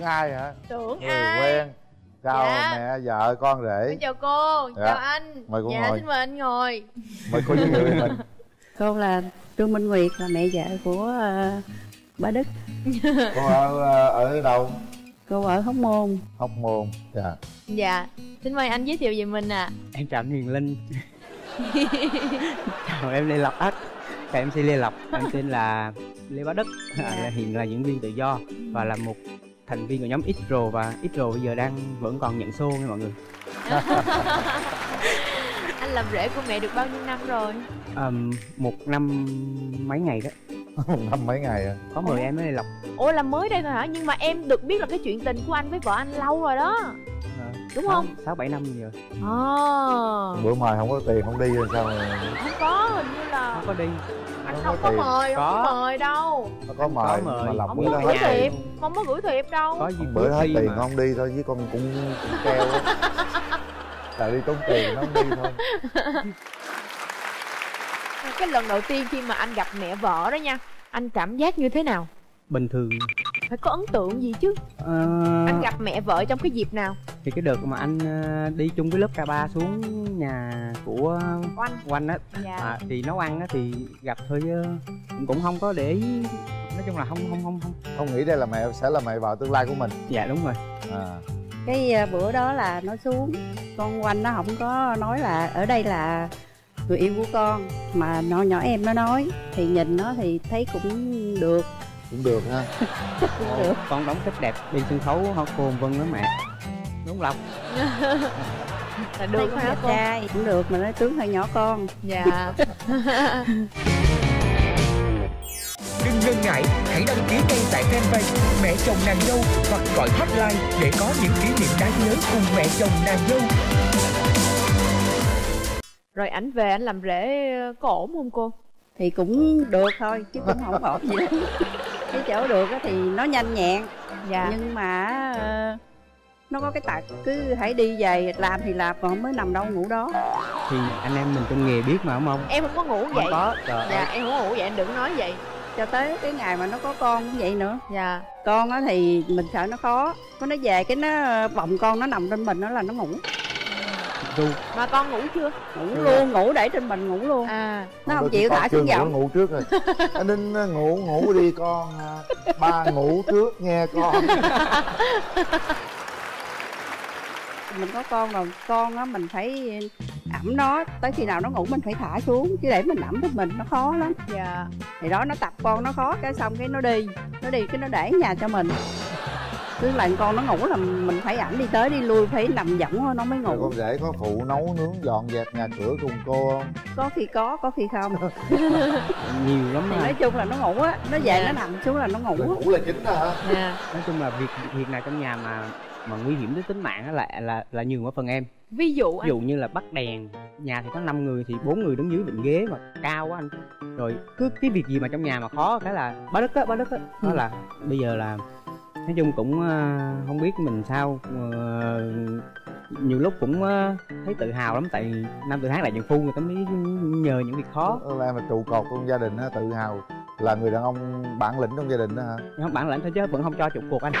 tưởng ai hả? Tưởng người ai? quen. Chào Dạ. mẹ vợ con rể. Xin chào cô. Dạ. chào anh. Mời cô dạ ngồi. xin mời anh ngồi. Mời cô giới thiệu mình. Cô là Trương Minh Nguyệt là mẹ vợ của ờ, ba Đức. Cô ở ở đâu? Cô ở Hóc Môn. Hóc môn dạ. Dạ. Xin mời anh giới thiệu về mình ạ. Em chào anh Huyền Linh. Chào em Lê Lộc Ất chào em Lê Lộc. Em tên là Lê Bá Đức. Là hiện là diễn viên tự do và là một thành viên của nhóm Xro và Xro bây giờ đang vẫn còn nhận show nha mọi người. Anh làm rể của mẹ được bao nhiêu năm rồi? Ờm, một năm mấy ngày đó. Một năm mấy ngày à? Có mời em với Lê Lộc. Ủa là mới đây thôi hả? Nhưng mà em được biết là cái chuyện tình của anh với vợ anh lâu rồi đó Đúng không? sáu bảy năm giờ à, bữa mời không có tiền không đi rồi sao mà không có hình như là không có đi anh không không có có tiền. mời không Có. có mời đâu nó có mời, mời. mà lòng không có đó gửi thiệp không có gửi thiệp đâu có gì bữa hết tiền mà. không đi thôi chứ con cũng, cũng keo tại đi tốn tiền nó không đi thôi cái lần đầu tiên khi mà anh gặp mẹ vợ đó nha anh cảm giác như thế nào bình thường. Phải có ấn tượng gì chứ? Ờ, anh gặp mẹ vợ trong cái dịp nào? Thì cái đợt mà anh ờ, đi chung với lớp K3 xuống nhà của oanh Oanh á. Dạ. À, thì nấu ăn á thì gặp thôi chứ cũng không có để ý. Nói chung là không không không không. Không nghĩ đây là mẹ sẽ là mẹ vợ tương lai của mình. Dạ đúng rồi. À. Cái ờ, bữa đó là nó xuống Con quanh nó không có nói là ở đây là người yêu của con. Mà nó nhỏ em nó nói Thì nhìn nó thì thấy cũng được cũng được ha. Cũng được con đóng thích đẹp đi sân khấu hoa cồn vân đó mẹ. Đúng lộc? Là được hả cô trai Cũng được mà nó tướng hơi nhỏ con. Dạ. Đừng ngần ngại, hãy đăng ký ngay tại fanpage Mẹ chồng nàng dâu hoặc gọi hotline để có những kỷ niệm đáng nhớ cùng mẹ chồng nàng dâu. rồi ảnh về anh làm rể có ổn không cô. Thì cũng được thôi chứ cũng không ổn gì Cái chỗ được á thì nó nhanh nhẹn. Dạ. Nhưng mà ờ, nó có cái tật cứ hãy đi về làm thì làm còn không mới nằm đâu ngủ đó. Thì anh em mình trong nghề biết mà đúng không? Em không có ngủ không vậy. có trời dạ ơi. em không có ngủ vậy anh đừng nói vậy. Cho tới cái ngày mà nó có con cũng vậy nữa. Dạ. Con á thì mình sợ nó khó. Có nó về cái nó bồng con nó nằm trên mình nó là nó ngủ ru mà con ngủ chưa? Ngủ luôn ngủ để trên mình ngủ luôn. À. Nó không chịu thả chưa xuống giọng ngủ trước rồi. Anh ninh ngủ ngủ đi con à. ba ngủ trước nghe con. Mình có con rồi con á mình phải ẩm nó tới khi nào nó ngủ mình phải thả xuống chứ để mình ẩm trên mình nó khó lắm. Dạ. Thì đó nó tập con nó khó cái xong cái nó đi nó đi cái nó để nhà cho mình cứ lần con nó ngủ là mình phải ẩm đi tới đi lui phải nằm võng thôi nó mới ngủ. con rể có phụ nấu nướng dọn dẹp nhà cửa cùng cô không? Có khi có có khi không. Nhiều lắm mà nói chung là nó ngủ á nó về Dạ. nó nằm xuống là nó ngủ. Ngủ là chính đó hả? Dạ. Nói chung là việc việc nào trong nhà mà mà nguy hiểm tới tính mạng á là là là nhường ở phần em. Ví dụ ví anh dụ như là bắt đèn nhà thì có 5 người thì bốn người đứng dưới bệnh ghế mà cao quá anh. Rồi cứ cái việc gì mà trong nhà mà khó cái là bá đức á bá đức á. Đó là bây giờ là nói chung cũng ờ, không biết mình sao ờ, nhiều lúc cũng ờ, thấy tự hào lắm tại năm tự tháng lại dần phu người ta mới nhờ những việc khó. Là em là trụ cột trong gia đình á tự hào là người đàn ông bản lĩnh trong gia đình đó hả? Không bản lãnh thôi chứ vẫn không cho trụ cột anh.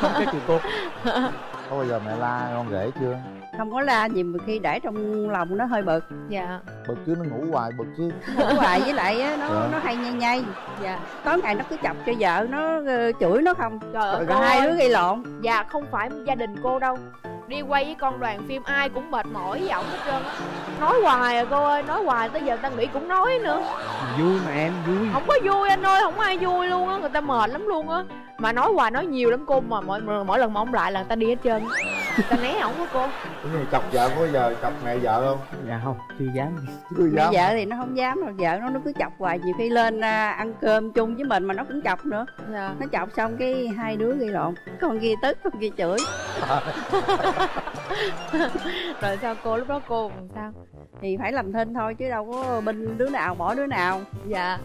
Không cho trụ cột có bao giờ mẹ la con rể chưa? Không có la gì mà khi để trong lòng nó hơi bực. Dạ. Bực chứ nó ngủ hoài bực chứ. Ngủ hoài với lại á, nó Dạ. nó hay nhây nhây. Dạ. Tối ngày nó cứ chọc cho vợ nó ờ, chửi nó không? Trời ơi. Rồi hai đứa gây lộn. Dạ không phải gia đình cô đâu. Đi quay với con đoàn phim ai cũng mệt mỏi với ổng hết trơn á. Nói hoài à cô ơi nói hoài tới giờ ta nghĩ cũng nói nữa. Vui mà em vui. Không có vui anh ơi không ai vui luôn á người ta mệt lắm luôn á mà nói hoài nói nhiều lắm cô mà mỗi mỗi lần mà ông lại là người ta đi hết trơn. Người ta né ổng á cô. Cái gì chọc vợ có bao giờ chọc mẹ vợ không dạ không chưa dám. Chưa mẹ dám vợ thì nó không dám đâu vợ nó nó cứ chọc hoài. Nhiều khi lên à, ăn cơm chung với mình mà nó cũng chọc nữa. Dạ. Nó chọc xong cái hai đứa gây lộn. Con kia tức con kia chửi. Rồi sao cô lúc đó cô làm sao thì phải làm thinh thôi chứ đâu có bên đứa nào bỏ đứa nào. Dạ.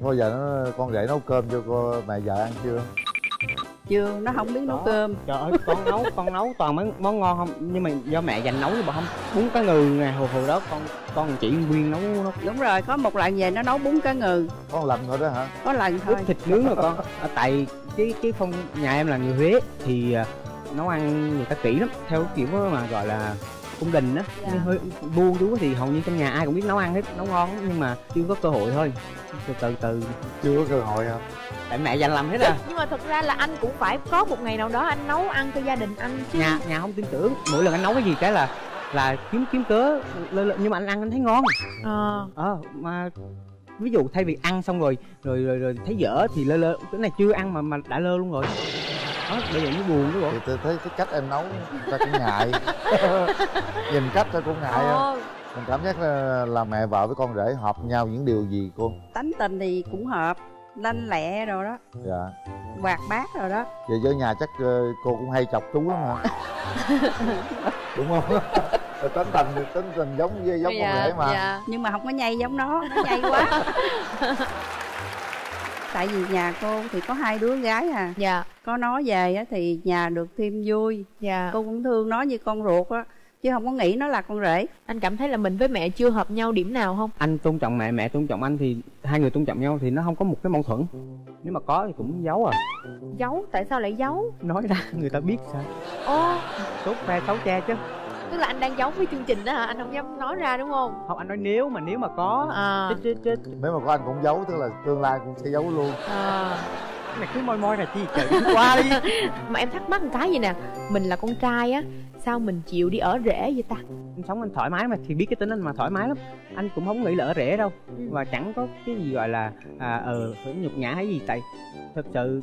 Bao giờ nó con rể nấu cơm cho cô mẹ vợ ăn chưa? Chưa nó không biết nấu Đó. cơm. Trời ơi con nấu con nấu toàn mấy món ngon không? Nhưng mà do mẹ dành nấu chứ bà không? Bún cá ngừ nè hồi hồi đó con con chỉ nguyên nấu nấu đúng rồi có một lần về nó nấu bún cá ngừ. Có một lần thôi đó hả? Có lần thôi. ướp thịt nướng rồi con. À, tại cái cái phong nhà em là người huế thì à, nấu ăn người ta kỹ lắm theo kiểu mà gọi là cung đình á. Dạ. Hơi bu chú thì hầu như trong nhà ai cũng biết nấu ăn hết nấu ngon nhưng mà chưa có cơ hội thôi. Từ từ từ. Chưa có cơ hội hả tại mẹ dành làm hết à. nhưng mà thực ra là anh cũng phải có một ngày nào đó anh nấu ăn cho gia đình anh chứ. Nhà nhà không tin tưởng. Mỗi lần anh nấu cái gì cái là là kiếm kiếm cớ. Lơ, lơ, nhưng mà anh ăn anh thấy ngon. Ờ. Ờ mà ví dụ thay vì ăn xong rồi rồi rồi, rồi thấy dở thì lơ lơ. Cái này chưa ăn mà mà đã lơ luôn rồi đó bây giờ mới buồn chứ bộ. Thì tôi thấy cái cách em nấu ta cũng ngại. Nhìn cách ta cũng ngại ờ. Mình cảm giác là, là mẹ vợ với con rể hợp nhau những điều gì cô? Tánh tình thì cũng hợp lanh lẹ rồi đó. Dạ. Hoạt bát rồi đó. Về với nhà chắc ờ, cô cũng hay chọc chú lắm hả? Đúng không? Tính tình tính tình giống với giống con rể mà. dạ. Nhưng mà không có nhây giống nó nó nhây quá tại vì nhà cô thì có hai đứa gái à. Dạ. Có nó về á thì nhà được thêm vui. Dạ. Cô cũng thương nó như con ruột á chứ không có nghĩ nó là con rể. Anh cảm thấy là mình với mẹ chưa hợp nhau điểm nào không? Anh tôn trọng mẹ mẹ tôn trọng anh thì hai người tôn trọng nhau thì nó không có một cái mâu thuẫn. Nếu mà có thì cũng giấu à. Giấu? Tại sao lại giấu? Nói ra người ta biết sao. Ô tốt phe xấu che chứ tức là anh đang giấu với chương trình đó hả? Anh không dám nói ra đúng không? Không anh nói nếu mà nếu mà có. À. Chết chết chết nếu mà có anh cũng giấu tức là tương lai cũng sẽ giấu luôn. À mày cứ moi moi này chi trời cứ qua đi. Mà em thắc mắc một cái gì nè? Mình là con trai á sao mình chịu đi ở rể vậy ta? Anh sống anh thoải mái mà thì biết cái tính anh mà thoải mái lắm. Anh cũng không nghĩ là ở rể đâu. Ừ. và chẳng có cái gì gọi là à ờ phải nhục nhã hay gì. Tại thật sự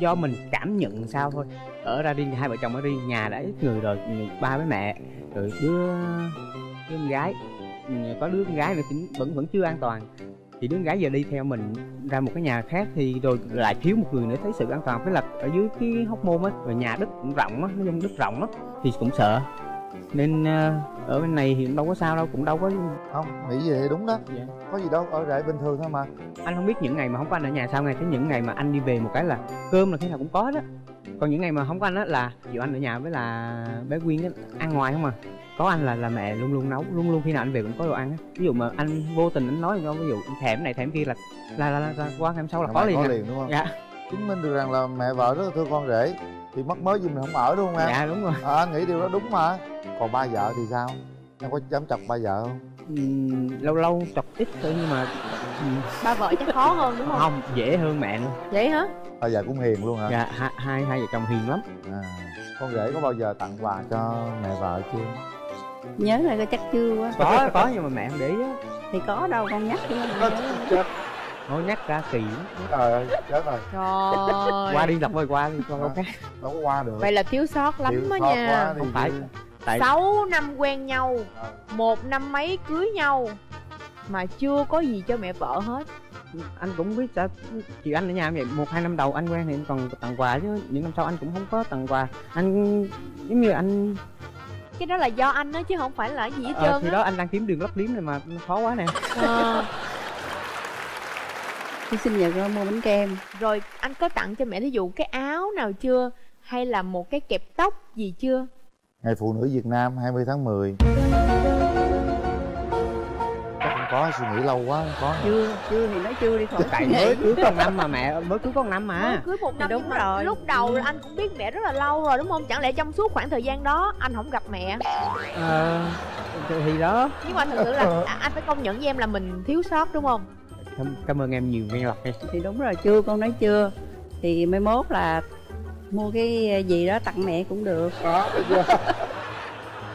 do mình cảm nhận sao thôi. Ở ra riêng hai vợ chồng ở riêng nhà đã ít người rồi người- ba với mẹ rồi đứa đứa con gái. Ừ, có đứa con gái nữa vẫn vẫn chưa an toàn thì đứa gái giờ đi theo mình ra một cái nhà khác thì rồi lại thiếu một người nữa thấy sự an toàn. Với là ở dưới cái hóc môn á rồi nhà đất cũng rộng á nói chung đất rộng lắm thì cũng sợ. Nên ờ, ở bên này thì đâu có sao đâu cũng đâu có không nghĩ thì đúng đó. Dạ. có gì đâu ở rể bình thường thôi mà. Anh không biết những ngày mà không có anh ở nhà sao ngày cái những ngày mà anh đi về một cái là cơm là khi nào cũng có đó. Còn những ngày mà không có anh á là dụ anh ở nhà với là bé quyên á ăn ngoài không à có anh là là mẹ luôn luôn nấu luôn luôn khi nào anh về cũng có đồ ăn á. Ví dụ mà anh vô tình anh nói cho ví dụ thèm này thèm kia là là là, là, là qua ngày sau là có Mẹ liền có à. liền đúng không? Dạ. Chứng minh được rằng là mẹ vợ rất là thương con rể thì mất mới gì mình không ở đúng không em? Dạ đúng rồi. À, anh nghĩ điều đó đúng mà. Còn ba vợ thì sao? Em có dám chọc ba vợ không? Ừm, lâu lâu chọc ít thôi nhưng mà ba vợ chắc khó hơn đúng không? không dễ hơn mẹ nữa vậy hả? Ba vợ cũng hiền luôn hả? Dạ hai hai hai vợ chồng hiền lắm. À, con rể có bao giờ tặng quà cho mẹ vợ chưa nhớ là cái chắc chưa quá. Có có nhưng mà mẹ không để ý á. Thì có đâu con nhắc chứ chết nói nhắc ra kỳ trời ơi chết rồi. Trời. Qua đi lập ơi qua đi. Qua câu khác đâu có qua được. Vậy là thiếu sót lắm khó nha. Không phải. tại 6 năm quen nhau Ờ. một năm mấy cưới nhau mà chưa có gì cho mẹ vợ hết. Anh cũng biết sao chị anh ở nhà vậy. Một hai năm đầu anh quen thì anh còn tặng quà chứ. Những năm sau anh cũng không có tặng quà. Anh giống như anh cái đó là do anh đó chứ không phải là gì hết ờ, trơn khi á. đó anh đang kiếm đường lấp liếm này mà khó quá nè. Ờ, sinh nhật rồi mua bánh kem. Rồi anh có tặng cho mẹ thí dụ cái áo nào chưa? Hay là một cái kẹp tóc gì chưa? Ngày phụ nữ Việt Nam 20 tháng 10 chắc không có suy nghĩ lâu quá không có chưa chưa thì nói chưa đi khỏi tại mới cưới một năm mà mẹ mới cưới có một năm mới mà cưới một năm đúng nhưng mà rồi. lúc đầu anh cũng biết mẹ rất là lâu rồi đúng không? Chẳng lẽ trong suốt khoảng thời gian đó anh không gặp mẹ? Ờ, thì đó. Nhưng mà thật sự là à, anh phải công nhận với em là mình thiếu sót đúng không? Cảm, cảm ơn em nhiều nghe lọc đi thì đúng rồi chưa con nói chưa. Thì mai mốt là mua cái gì đó tặng mẹ cũng được. Đó thấy chưa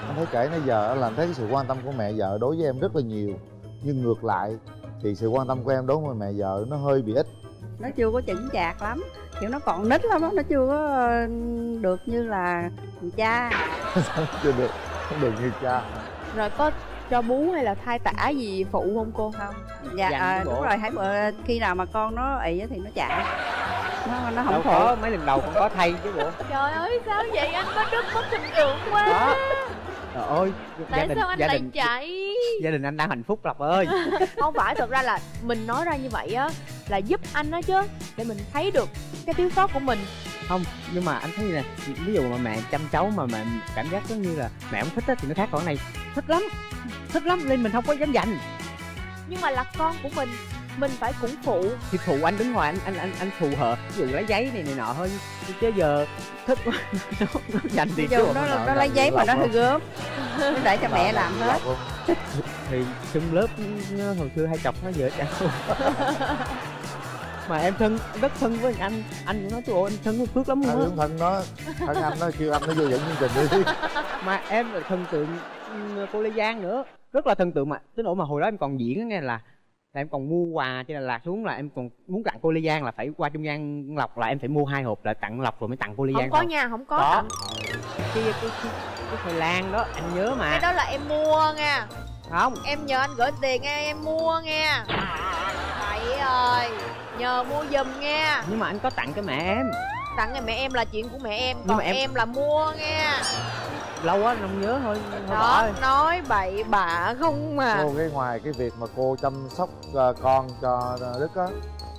anh thấy kể nãy giờ là anh thấy cái sự quan tâm của mẹ vợ đối với em rất là nhiều nhưng ngược lại thì sự quan tâm của em đối với mẹ vợ nó hơi bị ít. Nó chưa có chững chạc lắm. Kiểu nó còn nít lắm á nó chưa có ờ, được như là cha. Chưa được không được như cha. Rồi có cho bú hay là thai tả gì phụ không cô? Không. Dạ à, đúng rồi hãy bữa khi nào mà con nó ị á thì nó chạy. Nó nó đâu không có phụ mấy lần đầu còn có thay chứ bộ trời ơi sao vậy? Anh có đức có tình tưởng quá. Đó trời ơi gia tại đình sao anh gia lại đình chạy? gia đình anh đang hạnh phúc lộc ơi. Không phải thật ra là mình nói ra như vậy á là giúp anh đó chứ để mình thấy được cái thiếu sót của mình. Không nhưng mà anh thấy nè ví dụ mà mẹ chăm cháu mà mẹ cảm giác giống như là mẹ không thích á thì nó khác còn cái này. Thích lắm thích lắm nên mình không có dám dành nhưng mà là con của mình mình phải cũng phụ. Thì phụ anh đứng ngoài anh anh anh anh phù hợp ví dụ lấy giấy này này nọ thôi. Chứ giờ thích quá. Nó, nó dành thì dù nó nó lấy giấy mà nó hơi gớm. Nó để cho mẹ làm hết. Thì chung lớp nó hồi xưa hay chọc nó vợ cháu mà em thân em rất thân với anh. Anh cũng nói ơi anh thân với phước lắm luôn á. Thân nó. Thân anh nó kêu anh nó vô dẫn chương trình đi. Mà em là thần tượng ừ, cô lê giang nữa. Rất là thần tượng mà. Tới nỗi mà hồi đó em còn diễn á nghe là là em còn mua quà trên Đà Lạt xuống là em còn muốn tặng cô Lê Giang là phải qua trung gian lọc là em phải mua hai hộp là tặng lọc rồi mới tặng cô Lê không Giang có thôi. nha không có. Có. tặng. cái cái cái, khoai lang đó anh nhớ mà. Cái đó là em mua nha. Không. Em nhờ anh gửi tiền nghe em mua nha. Vậy ơi nhờ mua giùm nha. Nhưng mà anh có tặng cái mẹ em. Tặng ngày mẹ em là chuyện của mẹ em còn mà em... em- là mua nha lâu quá không nhớ thôi thôi đó rồi. nói bậy bạ không mà. Cô cái ngoài cái việc mà cô chăm sóc ờ, con cho đức á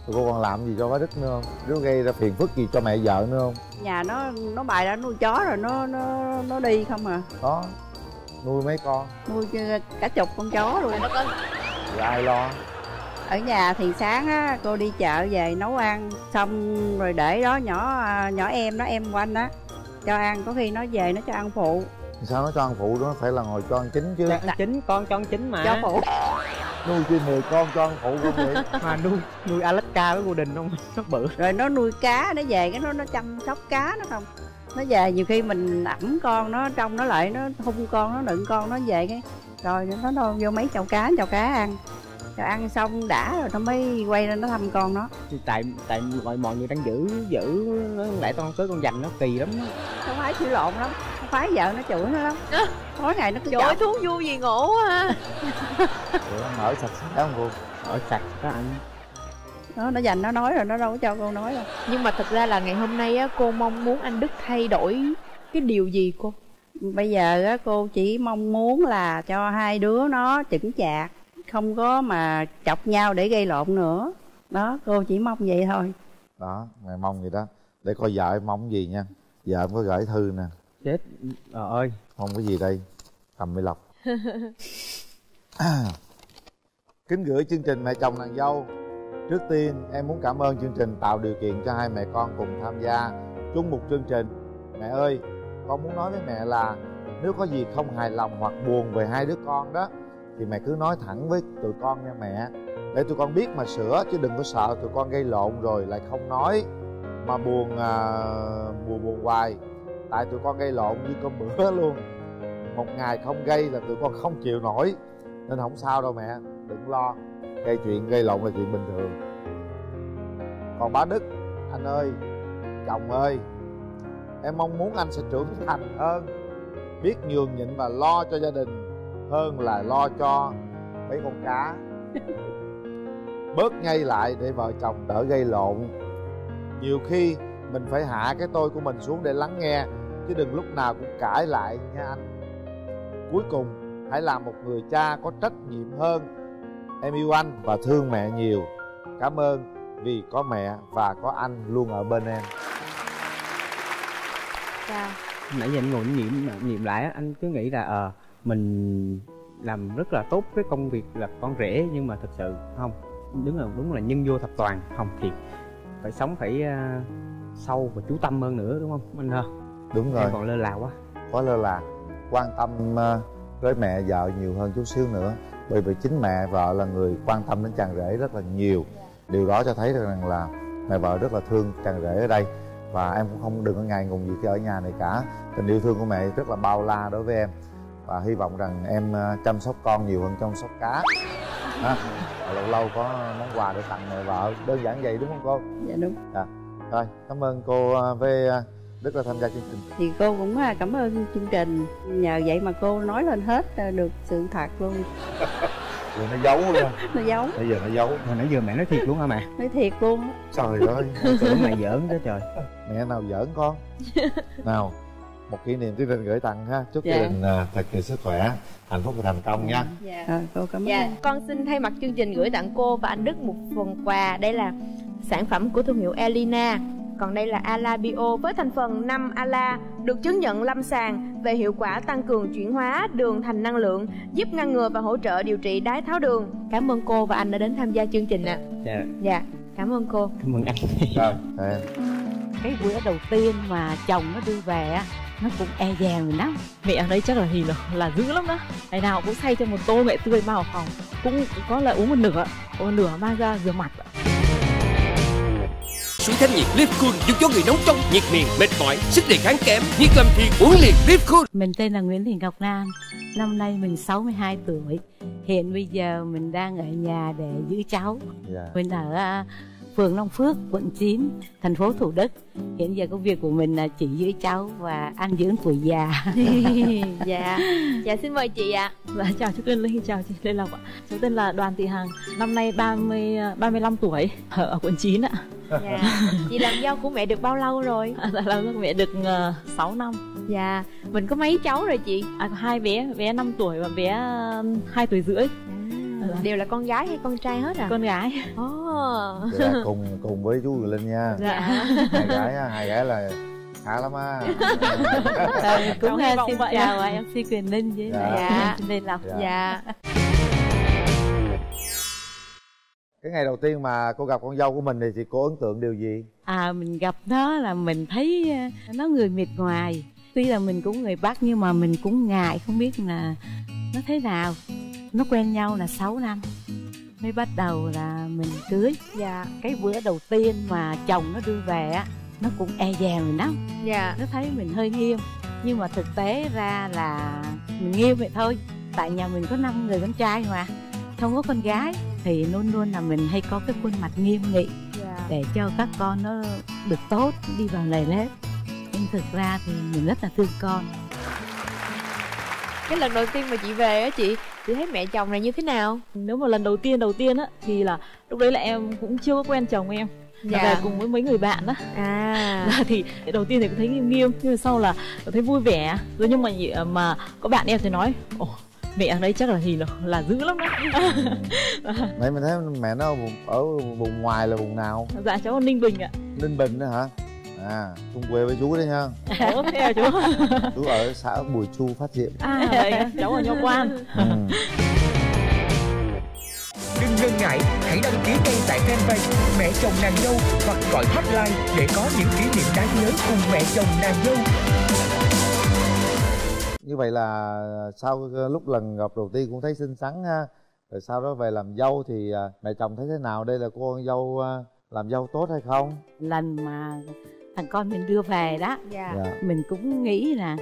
thì cô còn làm gì cho bá đức nữa không? Nếu gây ra phiền phức gì cho mẹ vợ nữa không? Nhà nó nó bày ra nuôi chó rồi nó nó nó đi không à. Đó nuôi mấy con? Nuôi cả chục con chó luôn. Thì ai lo? Ở nhà thì sáng á cô đi chợ về nấu ăn xong rồi để đó nhỏ à, nhỏ em đó em quanh á cho ăn có khi nó về nó cho ăn phụ. Sao nó cho ăn phụ? Đó phải là ngồi cho ăn chính chứ. Cho ăn chính con cho ăn chính mà. Cho phụ. Nuôi chi 10 con cho ăn phụ không vậy? Mà nuôi nuôi Alaska với Golden không? Nó bự. Rồi nó nuôi cá nó về cái nó nó chăm sóc cá nó không? Nó về nhiều khi mình ẩm con nó trong nó lại nó hung con nó đựng con nó về cái. Rồi nó nó vô mấy chậu cá chậu cá ăn cho ăn xong đã rồi nó mới quay lên nó thăm con nó. Thì tại tại mọi mọi người đang giữ giữ nó lại con cưới con dành nó kỳ lắm. Không phải chửi lộn lắm không phải vợ nó chửi nó lắm. Tối ngày nó cứ chọc. thú vui gì ngộ ha. Rồi nó mở sạch sẽ không cô ở sạch đó anh. Nó nó dành nó nói rồi nó đâu có cho cô nói đâu. Nhưng mà thật ra là ngày hôm nay á cô mong muốn anh đức thay đổi cái điều gì cô? Bây giờ á cô chỉ mong muốn là cho hai đứa nó chững chạc không có mà chọc nhau để gây lộn nữa. Đó cô chỉ mong vậy thôi. Đó mẹ mong gì đó. Để coi vợ em mong gì nha. Vợ em có gửi thư nè. Chết. Trời ơi. Mong cái gì đây. Cầm mi lọc kính gửi chương trình mẹ chồng nàng dâu. Trước tiên em muốn cảm ơn chương trình tạo điều kiện cho hai mẹ con cùng tham gia chung một chương trình. Mẹ ơi con muốn nói với mẹ là nếu có gì không hài lòng hoặc buồn về hai đứa con đó thì mẹ cứ nói thẳng với tụi con nha mẹ. Để tụi con biết mà sửa chứ đừng có sợ tụi con gây lộn rồi lại không nói. Mà buồn à, buồn buồn hoài. Tại tụi con gây lộn như cơm bữa luôn. Một ngày không gây là tụi con không chịu nổi. Nên không sao đâu mẹ đừng lo. Gây chuyện gây lộn là chuyện bình thường. Còn bá đức anh ơi chồng ơi em mong muốn anh sẽ trưởng thành hơn. Biết nhường nhịn và lo cho gia đình hơn là lo cho mấy con cá. Bớt ngay lại để vợ chồng đỡ gây lộn. Nhiều khi mình phải hạ cái tôi của mình xuống để lắng nghe chứ đừng lúc nào cũng cãi lại nha anh. Cuối cùng hãy làm một người cha có trách nhiệm hơn. Em yêu anh và thương mẹ nhiều. Cảm ơn vì có mẹ và có anh luôn ở bên em. Chào. nãy giờ anh ngồi nghiệm nghiệm lại anh cứ nghĩ là ờ mình làm rất là tốt cái công việc là con rể nhưng mà thật sự không. Đúng là đúng là nhân vô thập toàn không thiệt. Phải sống phải uh, sâu và chú tâm hơn nữa đúng không anh hả đúng rồi. em còn lơ là quá. Có lơ là. Quan tâm với mẹ vợ nhiều hơn chút xíu nữa. Bởi vì chính mẹ vợ là người quan tâm đến chàng rể rất là nhiều. Điều đó cho thấy rằng là mẹ vợ rất là thương chàng rể ở đây. Và em cũng không đừng có ngại ngùng gì khi ở nhà này cả. Tình yêu thương của mẹ rất là bao la đối với em và hy vọng rằng em ờ, chăm sóc con nhiều hơn chăm sóc cá. Ha lâu lâu có món quà để tặng mẹ vợ đơn giản vậy đúng không cô? Dạ đúng. Rồi cảm ơn cô ờ, với ờ, đức đã tham gia chương trình. Thì cô cũng cảm ơn chương trình. Nhờ vậy mà cô nói lên hết được sự thật luôn. Rồi nó giấu luôn. Nó giấu. Bây giờ nó giấu. Hồi nãy giờ mẹ nói thiệt luôn hả mẹ? Nói thiệt luôn. Á. trời ơi. Tưởng mẹ giỡn đó trời. Mẹ nào giỡn con? Nào một kỷ niệm chương trình gửi tặng ha chúc Dạ. gia đình à, thật nhiều sức khỏe hạnh phúc và thành công nha Rồi, cô cảm ơn Dạ, con xin thay mặt chương trình gửi tặng cô và anh Đức một phần quà. Đây là sản phẩm của thương hiệu Elina. Còn đây là Ala Bio với thành phần 5 Ala, được chứng nhận lâm sàng về hiệu quả tăng cường chuyển hóa đường thành năng lượng, giúp ngăn ngừa và hỗ trợ điều trị đái tháo đường. Cảm ơn cô và anh đã đến tham gia chương trình ạ. dạ Dạ, cảm ơn cô. cảm ơn anh rồi cái bữa đầu tiên mà chồng nó đưa về á nó cũng e dè mình lắm mẹ ở đây chắc là thì là, là dữ lắm đó. Ngày nào cũng xay cho một tô mẹ tươi vào phòng. Cũng có là uống một nửa. Một nửa mang ra rửa mặt. Suối thanh nhiệt Live Cool giúp cho người nóng trong, nhiệt miệng, mệt mỏi, sức đề kháng kém, nhiệt làm phiền uống liền Live Cool. mình tên là Nguyễn Thị Ngọc Nam. Năm nay mình 62 tuổi. Hiện bây giờ mình đang ở nhà để giữ cháu. Dạ. Mình ở à, phường Long Phước quận 9 thành phố Thủ Đức. Hiện giờ công việc của mình là chỉ giữ cháu và ăn dưỡng tuổi già. Dạ, dạ xin mời chị ạ. dạ, chào chú Kiên Linh chào chị Lê Lộc ạ. Cháu tên là Đoàn Thị Hằng năm nay 30 35 tuổi ở, ở quận 9 ạ. Dạ, chị làm dâu của mẹ được bao lâu rồi? dạ làm cho mẹ được uh, 6 năm. Dạ, mình có mấy cháu rồi chị? à, có hai bé bé 5 tuổi và bé uh, 2 tuổi rưỡi Đều là con gái hay con trai hết à? con gái. Vậy là cùng cùng với chú Kiều Linh nha dạ hai gái á hai gái là khá lắm á Ờ, cũng à, vọng xin vậy chào à, MC Quyền Linh với Dạ. Dạ. Lê Lộc Dạ. Dạ. cái ngày đầu tiên mà cô gặp con dâu của mình thì chị cô ấn tượng điều gì À mình gặp nó là mình thấy à, nó người miệt ngoài Tuy là mình cũng người Bắc nhưng mà mình cũng ngại không biết là nó thế nào Nó quen nhau là 6 năm. Mới bắt đầu là mình cưới. Dạ. Cái bữa đầu tiên mà chồng nó đưa về á Nó cũng e dè mình lắm. Dạ. Nó thấy mình hơi nghiêm Nhưng mà thực tế ra là mình nghiêm vậy thôi. Tại nhà mình có 5 người con trai mà. Không có con gái Thì luôn luôn là mình hay có cái khuôn mặt nghiêm nghị Dạ. để cho các con nó được tốt đi vào nề nếp. Nhưng thực ra thì mình rất là thương con. Cái lần đầu tiên mà chị về á chị, chị thấy mẹ chồng này như thế nào? nếu mà lần đầu tiên đầu tiên á thì là lúc đấy là em cũng chưa có quen chồng em. Dạ. về cùng với mấy người bạn đó À. Dạ thì đầu tiên thì cũng thấy nghiêm nghiêm nhưng mà sau là thấy vui vẻ. Rồi nhưng mà nhị- mà có bạn em thì nói ồ mẹ ở đây chắc là thì là, là dữ lắm đó nãy mình thấy mẹ nó ở vùng, ở vùng ngoài là vùng nào? Dạ cháu ở ninh bình ạ. Ninh bình đó hả à chung quê với chú đấy nha. Cháu theo chú? Chú ở xã bùi chu phát diệm à đấy cháu ở nho quan. Ừ. Đừng ngần ngại, hãy đăng ký ngay tại fanpage Mẹ chồng nàng dâu hoặc gọi hotline để có những kỷ niệm đáng nhớ cùng mẹ chồng nàng dâu. như vậy là sau lúc lần gặp đầu tiên cũng thấy xinh xắn ha. Rồi sau đó về làm dâu thì à, mẹ chồng thấy thế nào? Đây là cô con dâu à, làm dâu tốt hay không? Lần mà thằng con mình đưa về đó Dạ. dạ mình cũng nghĩ là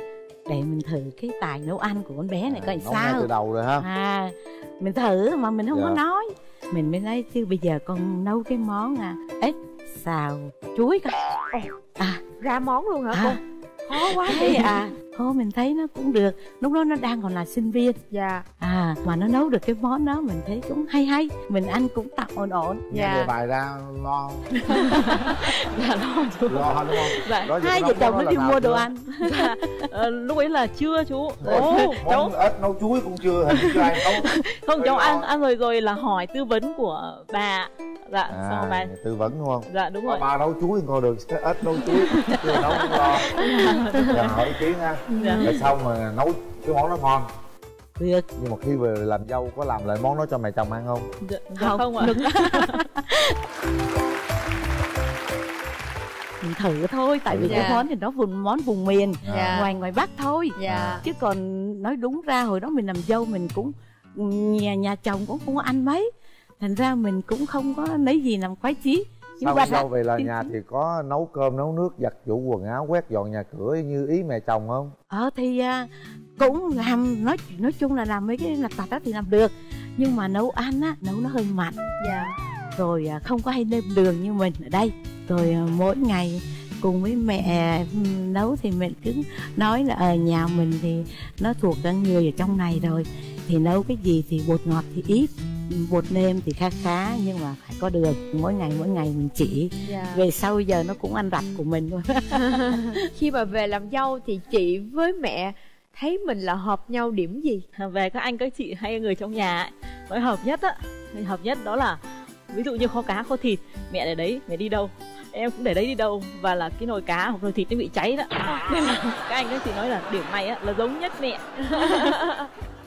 để mình thử cái tài nấu ăn của con bé này coi nấu ngay sao từ đầu rồi ha à mình thử mà mình không có Dạ. nói mình mới nói chứ bây giờ con nấu cái món à ếch xào chuối coi à Ra món luôn hả cô? à Khó quá thế chị. à thôi mình thấy nó cũng được. Lúc đó nó đang còn là sinh viên. Dạ. à mà nó nấu được cái món đó mình thấy cũng hay hay. Mình ăn cũng tạm ổn ổn. Dạ. đề bài ra lo. Dạ lo chú lo đúng không? Dạ. Đó hai vợ chồng nó đi mua đồ ăn. Dạ. Ờ, lúc ấy là chưa chú. Ồ, cháu ếch nấu chuối cũng chưa hình như chưa ai nấu không cháu ăn ăn rồi rồi là hỏi tư vấn của bà. Dạ xong rồi bà à, tư vấn đúng không? Dạ đúng rồi. bà nấu chuối coi được ếch nấu chuối chưa nấu cũng lo. Giờ hỏi ý kiến ha Dạ. rồi xong mà nấu cái món nó ngon. Được nhưng mà khi về làm dâu có làm lại món đó cho mẹ chồng ăn không? Dạ, dạ Không, không ạ. Mình thử thôi tại vì Dạ. cái món thì nó vùng món vùng miền Dạ. ngoài ngoài bắc thôi. Dạ. chứ còn nói đúng ra hồi đó mình làm dâu mình cũng nhà nhà chồng cũng không có ăn mấy. Thành ra mình cũng không có lấy gì làm khoái chí sau khi dâu về là nhà thì có nấu cơm nấu nước giặt giũ quần áo quét dọn nhà cửa như ý mẹ chồng không? Ờ thì à, cũng làm nói nói chung là làm mấy cái lặt vặt đó thì làm được. Nhưng mà nấu ăn á nấu nó hơi mặn. Dạ. rồi à, không có hay nêm đường như mình ở đây. Rồi à, mỗi ngày cùng với mẹ ừm, nấu thì mình cứ nói là ở nhà mình thì nó thuộc cả người ở trong này rồi. Thì nấu cái gì thì bột ngọt thì ít bột nêm thì khá khá nhưng mà phải có đường. Mỗi ngày mỗi ngày mình chỉ. Dạ. về sau giờ nó cũng ăn vặt của mình luôn Khi mà về làm dâu thì chị với mẹ thấy mình là hợp nhau điểm gì? về các anh các chị hay người trong nhà ấy, nói hợp nhất á. Hợp nhất đó là ví dụ như kho cá kho thịt mẹ ở đấy mẹ đi đâu? Em cũng để đấy đi đâu? Và là cái nồi cá hoặc nồi thịt nó bị cháy đó. Nên là các anh các chị nói là điểm này á là giống nhất mẹ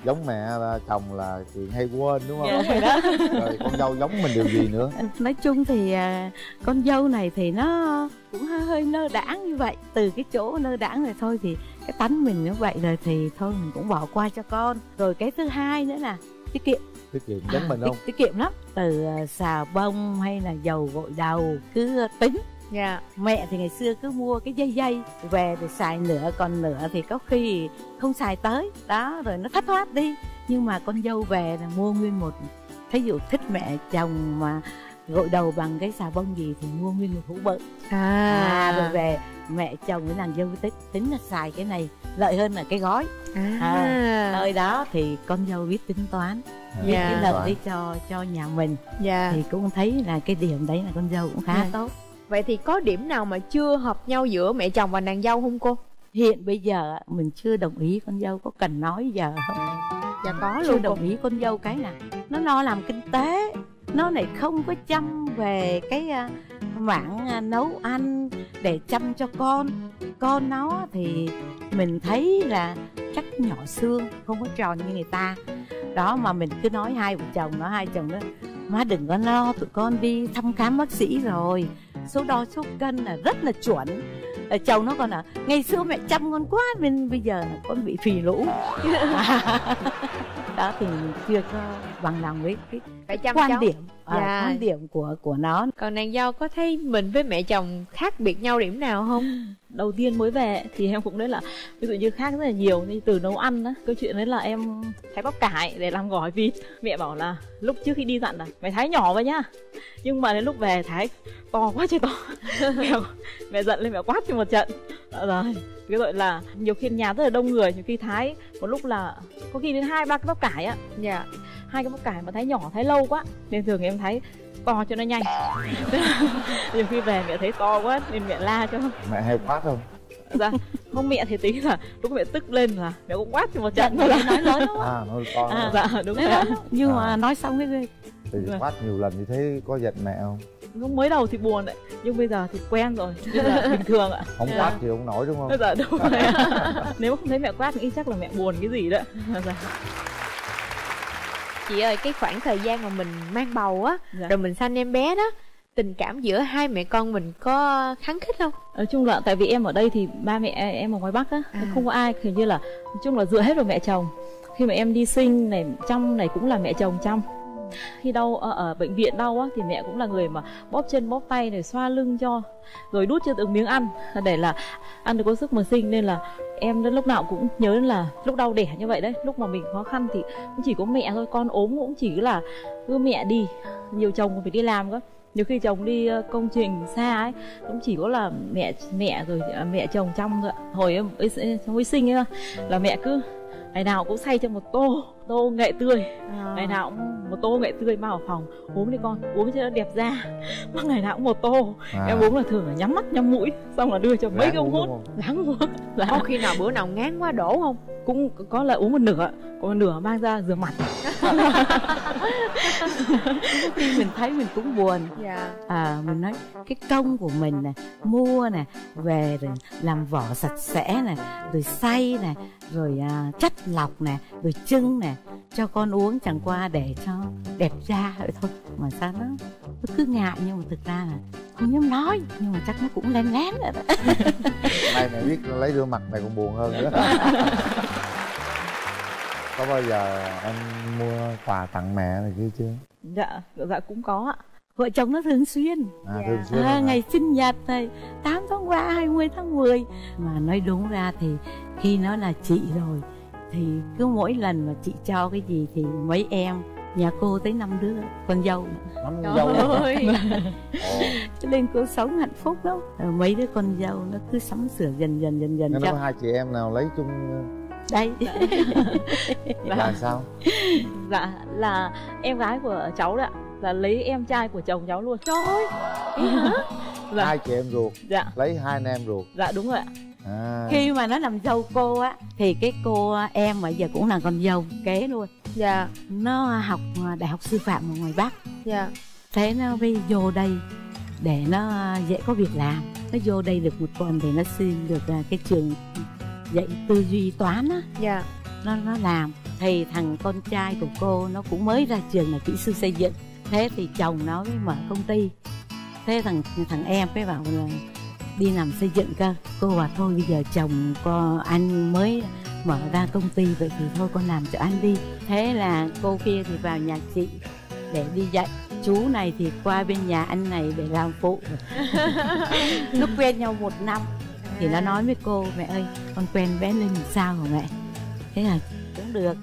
giống mẹ là chồng là chuyện hay quên đúng không? Dạ vậy đó. Rồi con dâu giống mình điều gì nữa? Nói chung thì à, con dâu này thì nó cũng hơi hơi nơ đãng như vậy. Từ cái chỗ nơ đãng này thôi thì cái tánh mình như vậy rồi thì thôi mình cũng bỏ qua cho con. Rồi cái thứ hai nữa là tiết kiệm. Tiết kiệm giống mình không? tiết, tiết kiệm lắm. Từ à, xà bông hay là dầu gội đầu cứ tính dạ mẹ thì ngày xưa cứ mua cái dây dây về thì xài nửa còn nửa thì có khi không xài tới. Đó rồi nó thất thoát đi. Nhưng mà con dâu về là mua nguyên một thí dụ thích mẹ chồng mà gội đầu bằng cái xà bông gì thì mua nguyên một hũ bự. À, rồi về mẹ chồng với nàng dâu tính tính là xài cái này lợi hơn là cái gói. À, nơi đó thì con dâu biết tính toán biết Dạ. cái lần đi cho cho nhà mình. Dạ. Thì cũng thấy là cái điểm đấy là con dâu cũng khá Dạ. tốt vậy thì có điểm nào mà chưa hợp nhau giữa mẹ chồng và nàng dâu không cô? Hiện bây giờ mình chưa đồng ý con dâu có cần nói giờ không? Dạ có chưa luôn cô. đồng ý con dâu cái nào. Nó lo làm kinh tế. Nó lại không có chăm về cái à, mảng à, nấu ăn để chăm cho con. Con nó thì mình thấy là chắc nhỏ xương không có tròn như người ta. Đó mà mình cứ nói hai vợ chồng nó hai chồng nó má đừng có lo tụi con đi thăm khám bác sĩ rồi số đo số cân là rất là chuẩn. Ờ, chồng nó còn là ngày xưa mẹ chăm con quá nên bây giờ con bị phì lũ. Đó thì chưa có bằng lòng với cái phải chăm quan cháu. điểm à, Dạ. quan điểm của của nó. Còn nàng dâu có thấy mình với mẹ chồng khác biệt nhau điểm nào không đầu tiên mới về thì em cũng nói là ví dụ như khác rất là nhiều như từ nấu ăn đó câu chuyện đấy là em thái bắp cải để làm gỏi vịt. Mẹ bảo là lúc trước khi đi dặn là mày thái nhỏ vào nhá. Nhưng mà đến lúc về thái to quá trời to. Mẹ, mẹ giận lên mẹ quát cho một trận. Đó rồi cái rồi là nhiều khi nhà rất là đông người nhiều khi thái một lúc là có khi đến hai ba cái bắp cải á. Dạ. Hai cái bắp cải mà thái nhỏ thái lâu quá nên thường em thái to cho nó nhanh. Nhiều khi về mẹ thấy to quá nên mẹ la cho. Mẹ hay quát không? Dạ không mẹ thì tí là lúc mẹ tức lên là mẹ cũng quát cho một trận. Thôi thì nói lớn lắm à nói con À, dạ đúng rồi nhưng À. mà nói xong cái thì quát nhiều lần như thế có giận mẹ không? Lúc mới đầu thì buồn đấy nhưng bây giờ thì quen rồi bình thường ạ. Không Dạ. quát thì không nổi đúng không? Dạ đúng rồi nếu không thấy mẹ quát nghĩ chắc là mẹ buồn cái gì đấy dạ. Chị ơi cái khoảng thời gian mà mình mang bầu á Dạ. rồi mình sanh em bé đó tình cảm giữa hai mẹ con mình có kháng khích không nói chung là tại vì em ở đây thì ba mẹ em ở ngoài bắc á À. không có ai kiểu như là nói chung là dựa hết vào mẹ chồng khi mà em đi sinh này chăm này cũng là mẹ chồng chăm khi đau ở, ở bệnh viện đau á thì mẹ cũng là người mà bóp chân bóp tay để xoa lưng cho rồi đút cho từng miếng ăn để là ăn được có sức mà sinh nên là em đến lúc nào cũng nhớ là lúc đau đẻ như vậy đấy. Lúc mà mình khó khăn thì cũng chỉ có mẹ thôi, con ốm cũng chỉ là cứ mẹ đi. Nhiều chồng cũng phải đi làm cơ. Nhiều khi chồng đi ờ, công trình xa ấy, cũng chỉ có là mẹ mẹ rồi à, mẹ chồng trong thôi ạ. hồi em mới sinh ấy là mẹ cứ ngày nào cũng xay cho một tô tô nghệ tươi. Ngày nào cũng một tô nghệ tươi mang vào phòng uống đi con uống cho nó đẹp da. Mà ngày nào cũng một tô. À, em uống là thường là nhắm mắt nhắm mũi xong là đưa cho mấy cái ông hút. uống là có khi nào bữa nào ngán quá đổ không? Cũng có là uống một nửa còn một nửa mang ra rửa mặt khi mình thấy mình cũng buồn. Dạ. À mình nói cái công của mình nè mua nè về rồi làm vỏ sạch sẽ nè rồi xay nè rồi à, chất lọc nè rồi trưng nè cho con uống chẳng qua để cho đẹp da vậy thôi. Mà sao nó nó cứ ngại nhưng mà thực ra là không dám nói nhưng mà chắc nó cũng lén lén rồi đó. Nay mẹ biết lấy rửa mặt mẹ còn buồn hơn nữa có bao giờ em mua quà tặng mẹ này kia chưa? Dạ dạ cũng có ạ. Vợ chồng nó thường xuyên. À Dạ. thường xuyên à, ngày sinh nhật này 8 tháng 3, 20 tháng 10 Mà nói đúng ra thì khi nó là chị rồi Thì cứ mỗi lần mà chị cho cái gì thì mấy em Nhà cô tới năm đứa con dâu. Trời dâu ơi. Cho nên cô sống hạnh phúc lắm. Mấy đứa con dâu nó cứ sắm sửa dần dần dần dần Nếu cho có hai chị em nào lấy chung Đây là sao? Dạ là em gái của cháu ạ. Là lấy em trai của chồng cháu luôn. Trời ơi Dạ. hai chị em ruột. Dạ. Lấy hai anh em ruột. Dạ đúng rồi ạ. À. Khi mà nó làm dâu cô á Thì cái cô em mà giờ cũng là con dâu kế luôn. Dạ. Nó học đại học sư phạm ở ngoài Bắc. Dạ. Thế nó mới vô đây để nó dễ có việc làm. Nó vô đây được một tuần thì nó xin được à, cái trường dạy tư duy toán á. Dạ. Nó nó làm. Thì thằng con trai của cô nó cũng mới ra trường là kỹ sư xây dựng. Thế thì chồng nó mới mở công ty. Thế thằng thằng em mới bảo là đi làm xây dựng cơ. Cô bảo thôi bây giờ chồng con anh mới mở ra công ty vậy thì thôi con làm cho anh đi. Thế là cô kia thì vào nhà chị để đi dạy. Chú này thì qua bên nhà anh này để làm phụ. Nó quen nhau một năm thì nó nói với cô mẹ ơi con quen bé linh sao hả mẹ? Thế là cũng được.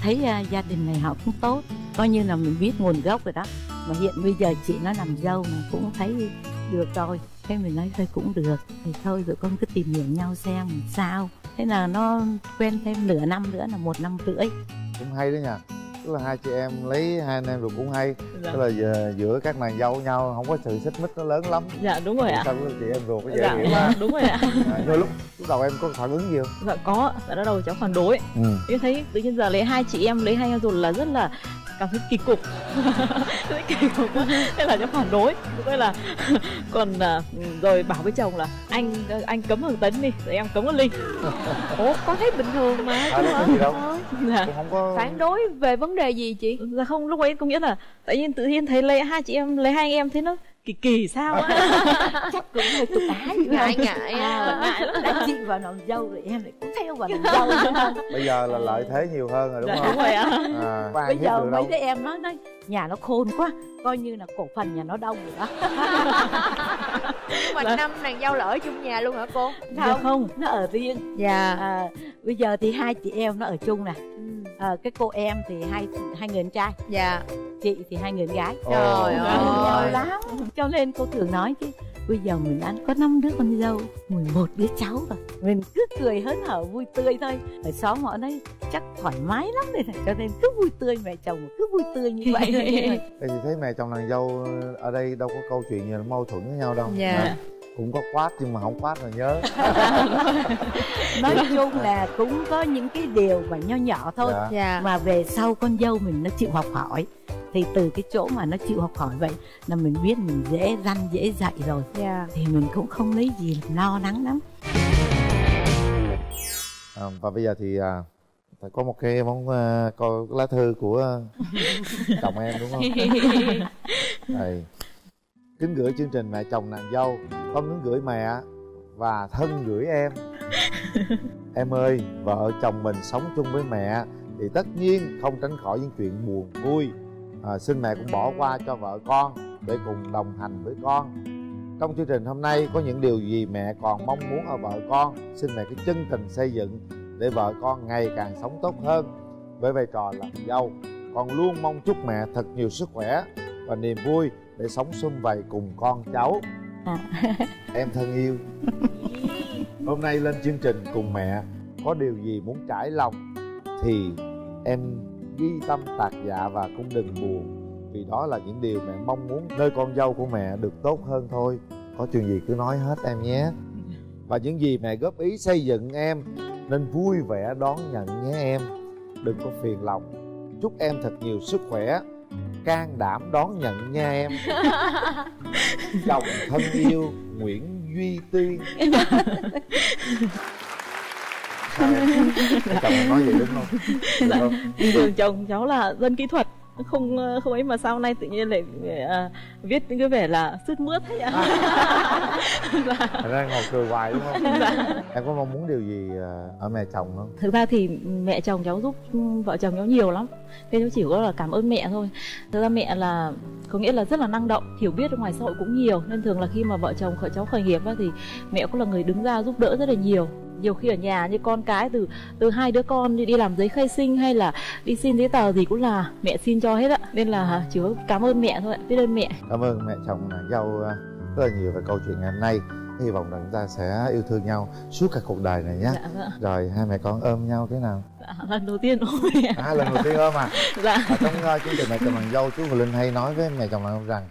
Thấy uh, gia đình này họ cũng tốt coi như là mình biết nguồn gốc rồi đó. Mà hiện bây giờ chị nó làm dâu mà cũng thấy được rồi. Thế mình nói thôi cũng được thì thôi rồi con cứ tìm hiểu nhau xem sao. Thế là nó quen thêm nửa năm nữa là một năm rưỡi. Cũng hay đấy nha tức là hai chị em lấy hai anh em rồi cũng hay. Dạ. tức là giờ, giữa các nàng dâu nhau không có sự xích mích nó lớn lắm. Dạ đúng rồi ạ. Sao chị em ruột có dễ dạ hiểu vâng, đúng rồi ạ. À, lúc lúc đầu em có phản ứng gì không dạ có. Dạ đó đầu cháu phản đối. Ừ. em thấy tự nhiên giờ lấy hai chị em lấy hai em ruột là rất là cảm thấy kỳ cục. Rất kỳ cục thế là cháu phản đối. Ấy là còn à, rồi bảo với chồng là anh anh cấm thằng tấn đi rồi em cấm con linh ủa có thấy bình thường mà à, đâu có gì đâu. Dạ. Cũng không có phản đối về vấn đề gì chị? Dạ không lúc ấy có nghĩa là tại nhiên tự nhiên thấy lấy hai chị em lấy hai anh em thấy nó kỳ kỳ sao á? Chắc cũng hơi tục ái ngại không? ngại à, ngại lắm. Đã chị vào làm dâu rồi em lại cũng theo vào làm dâu nữa. bây giờ là lợi thế nhiều hơn rồi đúng không? đúng rồi ạ à, bây giờ mấy đứa em nói nói nhà nó khôn quá coi như là cổ phần nhà nó đông rồi đó. Nhưng mà năm nàng dâu là ở chung nhà luôn hả cô? Dạ không. nó ở riêng. Dạ. À, bây giờ thì hai chị em nó ở chung nè. À, cái cô em thì hai hai người con trai. Dạ chị thì hai người con gái. Trời ơi. lắm. Cho nên cô thường nói chứ bây giờ mình ăn có năm đứa con dâu 11 đứa cháu rồi. Mình cứ cười hớn hở vui tươi thôi. Ở xóm họ nói chắc thoải mái lắm đây này. Cho nên cứ vui tươi mẹ chồng cứ vui tươi như vậy. Thì thấy mẹ chồng nàng dâu ở đây đâu có câu chuyện gì là mâu thuẫn với nhau đâu. Dạ. Hả? cũng có quát nhưng mà không quát là nhớ. Nói chung là cũng có những cái điều mà nho nhỏ thôi. Dạ. dạ. Mà về sau con dâu mình nó chịu học hỏi thì từ cái chỗ mà nó chịu học hỏi vậy là mình biết mình dễ răn dễ dạy rồi. Dạ. Thì mình cũng không lấy gì lo lắng lắm. À, và bây giờ thì à, phải có một cái món à, coi lá thư của chồng em đúng không? Đây. kính gửi chương trình mẹ chồng nàng dâu. Con muốn gửi mẹ và thân gửi em. Em ơi vợ chồng mình sống chung với mẹ thì tất nhiên không tránh khỏi những chuyện buồn vui à, xin mẹ cũng bỏ qua cho vợ con để cùng đồng hành với con. Trong chương trình hôm nay có những điều gì mẹ còn mong muốn ở vợ con? Xin mẹ cứ chân tình xây dựng để vợ con ngày càng sống tốt hơn với vai trò làm dâu. Con luôn mong chúc mẹ thật nhiều sức khỏe và niềm vui để sống sum vầy cùng con cháu. À. em thân yêu hôm nay lên chương trình cùng mẹ có điều gì muốn trải lòng thì em ghi tâm tạc dạ và cũng đừng buồn vì đó là những điều mẹ mong muốn. Nơi con dâu của mẹ được tốt hơn thôi có chuyện gì cứ nói hết em nhé. Và những gì mẹ góp ý xây dựng em nên vui vẻ đón nhận nhé em. Đừng có phiền lòng. Chúc em thật nhiều sức khỏe can đảm đón nhận nha em. Chồng thân yêu nguyễn duy em? chồng nói vậy đúng không? Được không? Bình thường chồng cháu là dân kỹ thuật. Không không ấy mà sau này tự nhiên lại à, viết những cái vẻ là sướt mướt thế ạ? Thành ra ngồi cười hoài đúng không? Dạ. em có mong muốn điều gì à, ở mẹ chồng không? Thực ra thì mẹ chồng cháu giúp vợ chồng cháu nhiều lắm. Nên cháu chỉ có là cảm ơn mẹ thôi. Thực ra mẹ là có nghĩa là rất là năng động hiểu biết ở ngoài xã hội cũng nhiều. Nên thường là khi mà vợ chồng khởi cháu khởi nghiệp thì mẹ cũng là người đứng ra giúp đỡ rất là nhiều nhiều khi ở nhà như con cái từ từ hai đứa con đi đi làm giấy khai sinh hay là đi xin giấy tờ gì cũng là mẹ xin cho hết ạ. Nên là chỉ có cảm ơn mẹ thôi ạ biết ơn mẹ. Cảm ơn mẹ chồng nàng dâu à, rất là nhiều về câu chuyện ngày hôm nay. Hy vọng rằng chúng ta sẽ yêu thương nhau suốt cả cuộc đời này nhé. Dạ vâng rồi hai mẹ con ôm nhau thế nào? Dạ, lần đầu tiên ôi mẹ. À lần đầu tiên ôm à? Dạ. Ở trong uh, chương trình mẹ chồng nàng dâu chú Hồ Linh hay nói với mẹ chồng nàng dâu rằng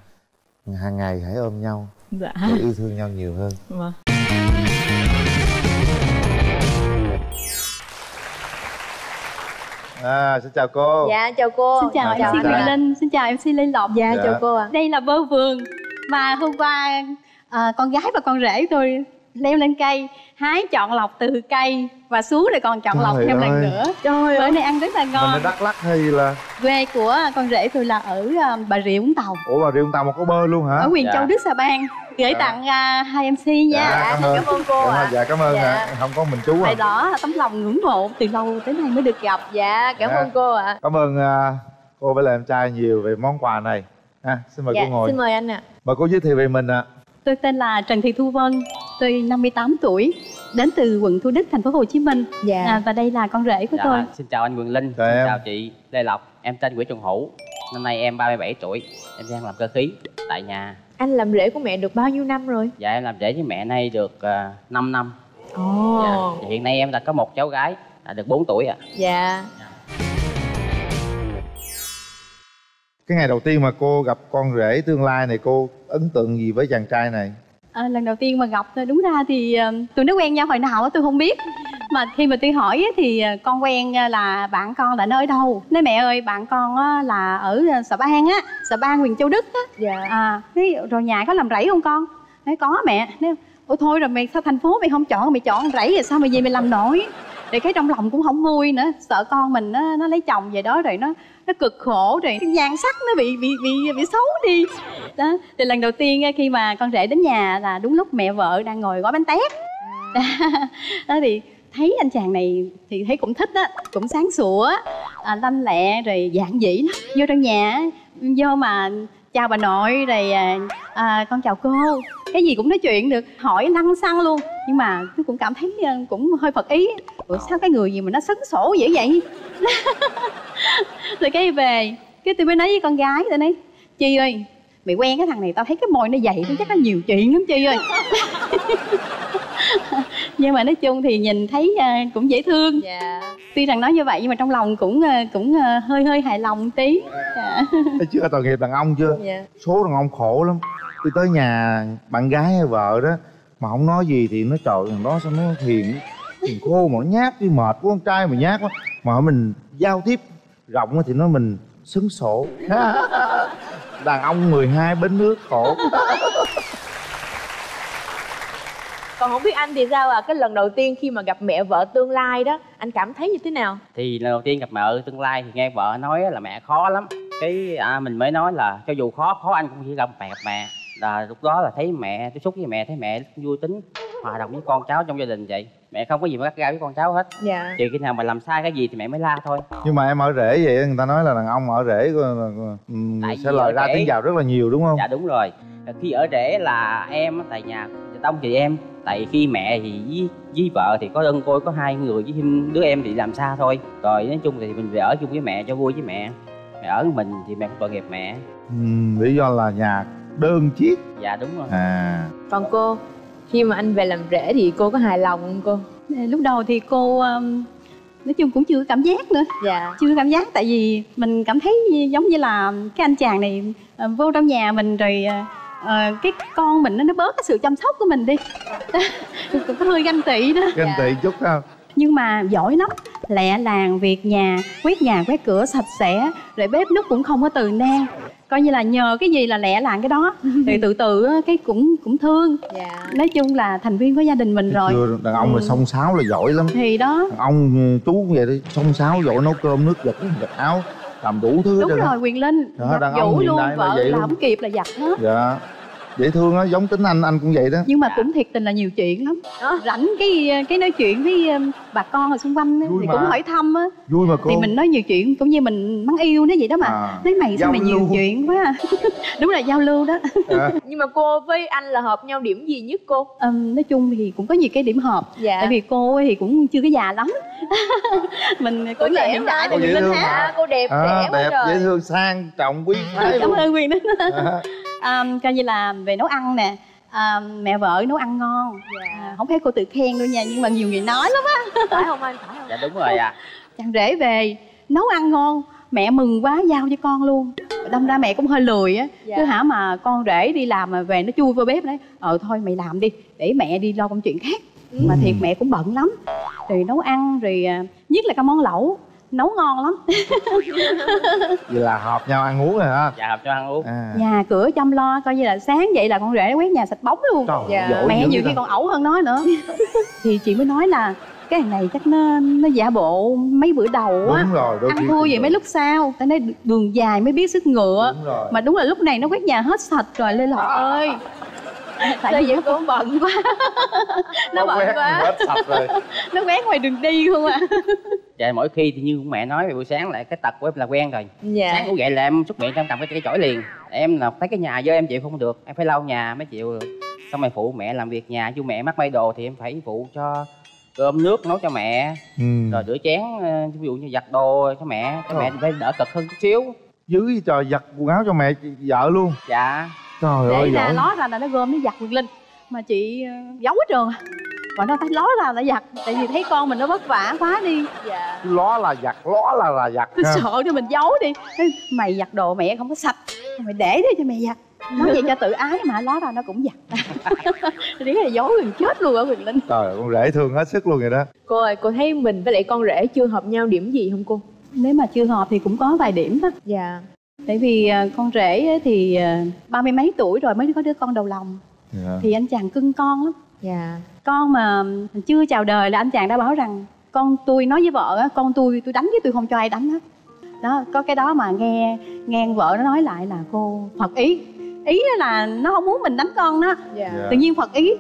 hàng ngày hãy ôm nhau dạ. để yêu thương nhau nhiều hơn. Vâng à xin chào cô. Dạ chào cô. Xin chào Chào MC. Nguyễn Linh, xin chào MC Lê Lộc. Dạ. Dạ. chào cô ạ. Đây là Bơ Vườn mà hôm qua à, con gái và con rể tôi leo lên cây. Hái chọn lọc từ cây và xuống rồi còn chọn Trời lọc thêm lần nữa. Trời bữa nay ăn rất là mình ngon ở đắk lắc hay là? Quê của con rể tôi là ở à, bà rịa vũng tàu. Ủa bà riêng tàu mà có bơ luôn hả? Ở huyện Dạ. châu đức xà bang gửi Dạ. tặng à, hai mc nha dạ, cảm ơn cảm ơn cô dạ, ạ dạ cảm ơn Dạ. hả không có mình chú à đó tấm lòng ngưỡng mộ từ lâu tới nay mới được gặp dạ cảm Dạ. ơn cô ạ cảm ơn à, cô với lại em trai nhiều về món quà này ha xin mời dạ cô ngồi xin mời anh ạ mời cô giới thiệu về mình ạ Tôi tên là Trần Thị Thu Vân, tôi 58 tuổi, đến từ quận Thủ Đức, thành phố Hồ Chí Minh. dạ À, và đây là con rể của tôi. Dạ, xin chào anh Quyền Linh, Chào xin em. chào chị Lê Lộc, em tên Nguyễn Trường Hữu. Năm nay em 37 tuổi, em đang làm cơ khí tại nhà. Anh làm rể của mẹ được bao nhiêu năm rồi Dạ em làm rể với mẹ nay được uh, 5 năm. ồ Dạ. Và hiện nay em đã có một cháu gái đã được 4 tuổi ạ. dạ cái ngày đầu tiên mà cô gặp con rể tương lai này cô ấn tượng gì với chàng trai này À, lần đầu tiên mà gặp đúng ra thì ờ, tụi nó quen nhau hồi nào á tôi không biết. Mà khi mà tôi hỏi thì ờ, con quen ờ, là bạn con là nơi đâu? Nói mẹ ơi bạn con á, là ở ờ, Sở Bang á, Sở Bang huyện Châu Đức á. dạ À, thế rồi nhà có làm rẫy không con? Nói có mẹ. Nói, Ôi thôi rồi mày sao thành phố mày không chọn mày chọn rẫy rồi sao mày về mày làm nổi? Để cái trong lòng cũng không vui nữa, sợ con mình nó, nó lấy chồng về đó rồi nó nó cực khổ rồi cái nhan sắc nó bị bị bị bị xấu đi. Đó, thì lần đầu tiên khi mà con rể đến nhà là đúng lúc mẹ vợ đang ngồi gói bánh tét. đó thì thấy anh chàng này thì thấy cũng thích á, cũng sáng sủa, à, lanh lẹ rồi giản dĩ lắm. Vô trong nhà vô mà chào bà nội rồi à, à, con chào cô. Cái gì cũng nói chuyện được hỏi lăng xăng luôn. Nhưng mà tôi cũng cảm thấy à, cũng hơi phật ý. Ủa sao cái người gì mà nó sấn sổ dữ vậy? Rồi cái về cái tôi mới nói với con gái tôi nói chi ơi mày quen cái thằng này tao thấy cái môi nó dày nó chắc nó nhiều chuyện lắm chi ơi. nhưng mà nói chung thì nhìn thấy à, cũng dễ thương. Dạ. Tuy rằng nói như vậy nhưng mà trong lòng cũng à, cũng à, hơi hơi hài lòng một tí. Dạ. thấy chưa tội nghiệp đàn ông chưa? Dạ. Số đàn ông khổ lắm. Đi tới nhà bạn gái hay vợ đó mà không nói gì thì nó trời thằng đó sao nó hiền hiền khô mà nó nhát đi mệt của con trai mà nhát quá. Mà mình giao tiếp rộng á thì nói mình xứng sổ. Đàn ông 12 bến nước khổ còn không biết anh thì sao à cái lần đầu tiên khi mà gặp mẹ vợ tương lai đó anh cảm thấy như thế nào Thì lần đầu tiên gặp mẹ tương lai thì nghe vợ nói là mẹ khó lắm. Cái à, mình mới nói là cho dù khó khó anh cũng chỉ gặp mẹ gặp mẹ. Là lúc đó là thấy mẹ tiếp xúc với mẹ thấy mẹ vui tính hòa đồng với con cháu trong gia đình vậy. Mẹ không có gì mà gắt gao với con cháu hết. dạ Trừ khi nào mà làm sai cái gì thì mẹ mới la thôi. nhưng mà em ở rể vậy người ta nói là đàn ông ở rể ừ, Tại sẽ lời ở ra rể- tiếng vào rất là nhiều đúng không dạ đúng rồi khi ở rể là em tại nhà đông chị em tại khi mẹ thì với, với vợ thì có đơn côi có hai người với thêm đứa em thì làm xa thôi. Rồi nói chung thì mình về ở chung với mẹ cho vui với mẹ. Mẹ ở với mình thì mẹ cũng tội nghiệp mẹ. Ừ, lý do là nhà đơn chiếc. Dạ đúng rồi. À. Còn cô khi mà anh về làm rể thì cô có hài lòng không cô? Lúc đầu thì cô um, nói chung cũng chưa có cảm giác nữa. Dạ. Chưa có cảm giác tại vì mình cảm thấy giống như là cái anh chàng này ờ, vô trong nhà mình rồi ờ, ờ, cái con mình nó nó bớt cái sự chăm sóc của mình đi. Cũng hơi ganh tị đó. Ganh tị chút ha. Nhưng mà giỏi lắm. Lẹ làng việc nhà quét nhà quét cửa sạch sẽ rồi bếp núc cũng không có từ nan coi như là nhờ cái gì là lẹ làng cái đó. Thì từ từ á, cái cũng cũng thương. Dạ. Nói chung là thành viên của gia đình mình rồi. Chưa đàn ông là xông xáo là giỏi lắm. Thì đó. Đàn ông ừ, chú cũng vậy đi. Xông xáo giỏi nấu cơm nước giặt giặt áo làm đủ thứ đúng rồi quyền linh Đó, đàn ông vũ luôn là vợ luôn. không kịp là giặt hết. Dạ. Dễ thương á giống tính anh anh cũng vậy đó. Nhưng mà cũng thiệt tình là nhiều chuyện lắm. Đó. rảnh cái cái nói chuyện với um, bà con ở xung quanh á, Vui thì mà. cũng hỏi thăm á. Vui mà cô. thì mình nói nhiều chuyện cũng như mình mắng yêu nó vậy đó mà. À, nói mày sao mày nhiều lưu. chuyện quá à. đúng là giao lưu đó. À, nhưng mà cô với anh là hợp nhau điểm gì nhất cô? Ừm, nói chung thì cũng có nhiều cái điểm hợp. Dạ. Tại vì cô ấy thì cũng chưa có già lắm. Mình cô cũng là trẻ hiện đại. Cô thì mình linh ha à, cô đẹp à, đẹp dễ thương sang trọng quý phái cảm ơn quyền À, à, coi như là về nấu ăn nè à, mẹ vợ nấu ăn ngon. À, không phải cô tự khen đâu nha nhưng mà nhiều người nói lắm á. Phải không anh? Phải không? Dạ đúng rồi à chàng rể về nấu ăn ngon mẹ mừng quá giao cho con luôn. Đâm ra mẹ cũng hơi lười á. Dạ. cứ hả mà con rể đi làm mà về nó chui vô bếp đấy ờ thôi mày làm đi để mẹ đi lo công chuyện khác. Mà thiệt mẹ cũng bận lắm. Rồi nấu ăn rồi à, nhất là cái món lẩu nấu ngon lắm. Vậy là hợp nhau ăn uống rồi ha dạ hợp cho ăn uống. À. nhà cửa chăm lo coi như là sáng dậy là con rể nó quét nhà sạch bóng luôn. Trời Dạ. ơi, mẹ nhiều vậy khi còn ẩu hơn nó nữa. Thì chị mới nói là cái thằng này chắc nó nó giả bộ mấy bữa đầu á. Đúng rồi đôi ăn thua vậy mấy lúc sau ta nói đường dài mới biết sức ngựa. Đúng rồi. Mà đúng là lúc này nó quét nhà hết sạch rồi lê lộc ơi. Tại vì cô bận quá. Nó bận quét quá. hết sạch rồi. Nó quét ngoài đường đi không à dạ mỗi khi thì như mẹ nói buổi sáng lại cái tật của em là quen rồi. Dạ. Sáng ngủ dậy là em xúc miệng em cầm cái cái chổi liền. Em là thấy cái nhà dơ em chịu không được em phải lau nhà mới chịu được. Xong rồi phụ mẹ làm việc nhà chứ mẹ mắc may đồ thì em phải phụ cho cơm nước nấu cho mẹ. Ừ. rồi rửa chén ờ, ví dụ như giặt đồ cho mẹ cho mẹ phải đỡ cực hơn chút xíu. Dưới trời giặt quần áo cho mẹ vợ luôn. Dạ. Trời để ơi ra giỏi. ló ra là nó gom nó giặt Quyền Linh mà chị ờ, giấu hết trường à. Mà nó thấy ló ra là giặt tại vì thấy con mình nó vất vả quá đi. Dạ. Ló là giặt ló là là giặt. Tôi sợ cho mình giấu đi. Mày giặt đồ mẹ không có sạch mày để đi cho mẹ giặt. Nói vậy cho tự ái mà ló ra nó cũng giặt. Riết là giấu gần chết luôn ở Quyền Linh. Trời ơi, con rể thương hết sức luôn rồi đó. Cô ơi cô thấy mình với lại con rể chưa hợp nhau điểm gì không cô? Nếu mà chưa hợp thì cũng có vài điểm đó. Dạ. Tại vì ờ, con rể á thì ờ, ba mươi mấy tuổi rồi mới có đứa con đầu lòng. Dạ. thì anh chàng cưng con lắm. Dạ con mà chưa chào đời là anh chàng đã bảo rằng con tôi nói với vợ á con tôi tôi đánh chứ tôi không cho ai đánh hết. Đó có cái đó mà nghe nghe vợ nó nói lại là cô phật ý. Ý là nó không muốn mình đánh con đó. Dạ. Dạ. tự nhiên phật ý.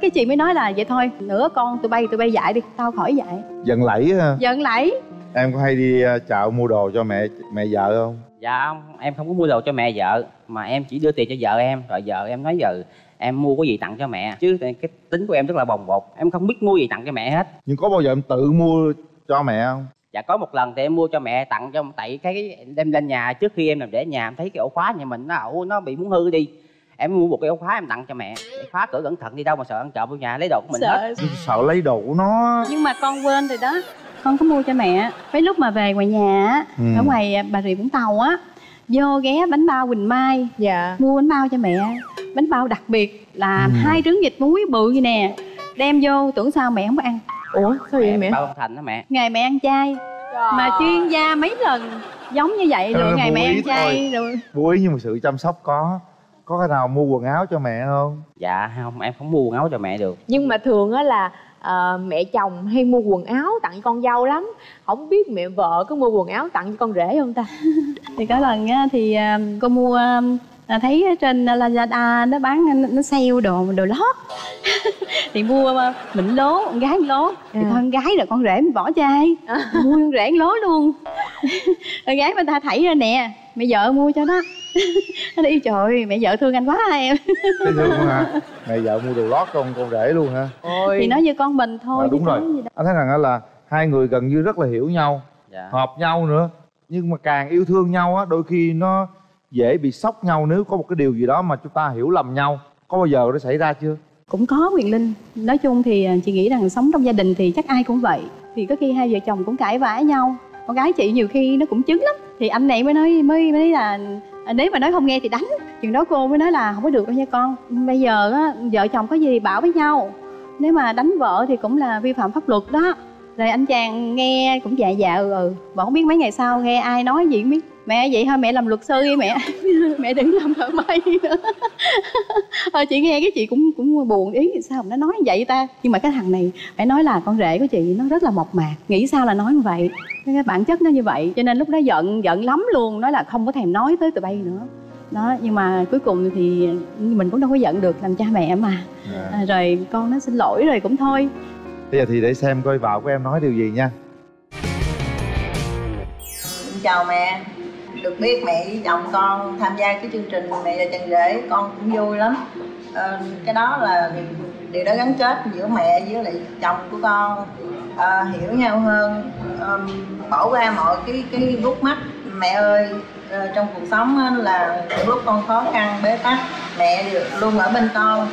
Cái chị mới nói là vậy thôi nữa con tụi bay tụi bay dạy đi tao khỏi dạy. Giận lẫy ha giận lẫy. Em có hay đi ờ, chợ mua đồ cho mẹ mẹ vợ không? Dạ không em không có mua đồ cho mẹ vợ mà em chỉ đưa tiền cho vợ em rồi vợ em nói giờ em mua cái gì tặng cho mẹ? Chứ cái tính của em rất là bồng bột. Em không biết mua gì tặng cho mẹ hết. Nhưng có bao giờ em tự mua cho mẹ không? Dạ có một lần thì em mua cho mẹ tặng cho tại cái đem lên nhà trước khi em làm để nhà em thấy cái ổ khóa nhà mình nó ổ nó bị muốn hư đi. Em mua một cái ổ khóa em tặng cho mẹ. Để khóa cửa cẩn thận đi đâu mà sợ ăn trộm vô nhà lấy đồ của mình hết. Sợ. Sợ lấy đồ của nó. Nhưng mà con quên rồi đó. Con có mua cho mẹ. Mấy lúc mà về ngoài nhà á Ừ. ở ngoài bà rịa vũng tàu á vô ghé bánh bao quỳnh mai. Dạ. Mua bánh bao cho mẹ bánh bao đặc biệt là Ừ. hai trứng vịt muối bự như nè. Đem vô tưởng sao mẹ không có ăn. Ủa sao vậy mẹ bao thành đó mẹ? Ngày mẹ ăn chay. Mà chuyên gia mấy lần giống như vậy rồi Ờ, ngày mẹ ăn chay rồi. Vui nhưng mà sự chăm sóc có có cái nào mua quần áo cho mẹ không? Dạ không em không mua quần áo cho mẹ được. Nhưng mà thường á là ờ, mẹ chồng hay mua quần áo tặng con dâu lắm. Không biết mẹ vợ có mua quần áo tặng cho con rể không ta? Thì có lần á, thì à, cô mua à, thấy ở trên Lazada nó bán nó sale đồ đồ lót. Thì mua à, mịn lố con gái lố. Thì À. thôi con gái rồi con rể mình bỏ trai mua con rể lố luôn. Con gái người ta thảy ra nè mẹ vợ mua cho đó. Nó đi trời ơi, mẹ vợ thương anh quá hả em. Thấy thương không hả mẹ vợ mua đồ lót con con rể luôn hả? Ôi. Thì nó như con mình thôi À, đúng chứ có rồi gì đâu. anh thấy rằng là hai người gần như rất là hiểu nhau dạ. hợp nhau nữa. Nhưng mà càng yêu thương nhau á đôi khi nó dễ bị sốc nhau nếu có một cái điều gì đó mà chúng ta hiểu lầm nhau. Có bao giờ nó xảy ra chưa? Cũng có quyền linh. Nói chung thì à, chị nghĩ rằng sống trong gia đình thì chắc ai cũng vậy. Thì có khi hai vợ chồng cũng cãi vã nhau. Con gái chị nhiều khi nó cũng chứng lắm. Thì anh này mới nói mới mới là à, nếu mà nói không nghe thì đánh. Chừng đó cô mới nói là không có được đâu nha con. Bây giờ á, vợ chồng có gì bảo với nhau. Nếu mà đánh vợ thì cũng là vi phạm pháp luật đó rồi anh chàng nghe cũng dạ dạ ừ ừ. Mà không biết mấy ngày sau nghe ai nói gì không biết. Mẹ vậy thôi mẹ làm luật sư đi mẹ? Mẹ đừng làm thợ may nữa. Ờ, chị nghe cái chị cũng cũng buồn. Ý sao mà nó nói vậy ta? Nhưng mà cái thằng này phải nói là con rể của chị nó rất là mộc mạc. Nghĩ sao là nói như vậy? Cái cái bản chất nó như vậy. Cho nên lúc đó giận giận lắm luôn. Nói là không có thèm nói tới tụi bay nữa. Đó nhưng mà cuối cùng thì mình cũng đâu có giận được. Làm cha mẹ mà. À, rồi con nó xin lỗi rồi cũng thôi bây giờ thì để xem coi vợ của em nói điều gì nha. Chào mẹ. Được biết mẹ với chồng con tham gia cái chương trình mẹ và chàng rể con cũng vui lắm. À, cái đó là điều đó gắn kết giữa mẹ với lại chồng của con. À, hiểu nhau hơn. À, bỏ qua mọi cái cái nút mắt. Mẹ ơi trong cuộc sống là những lúc con khó khăn bế tắc mẹ luôn ở bên con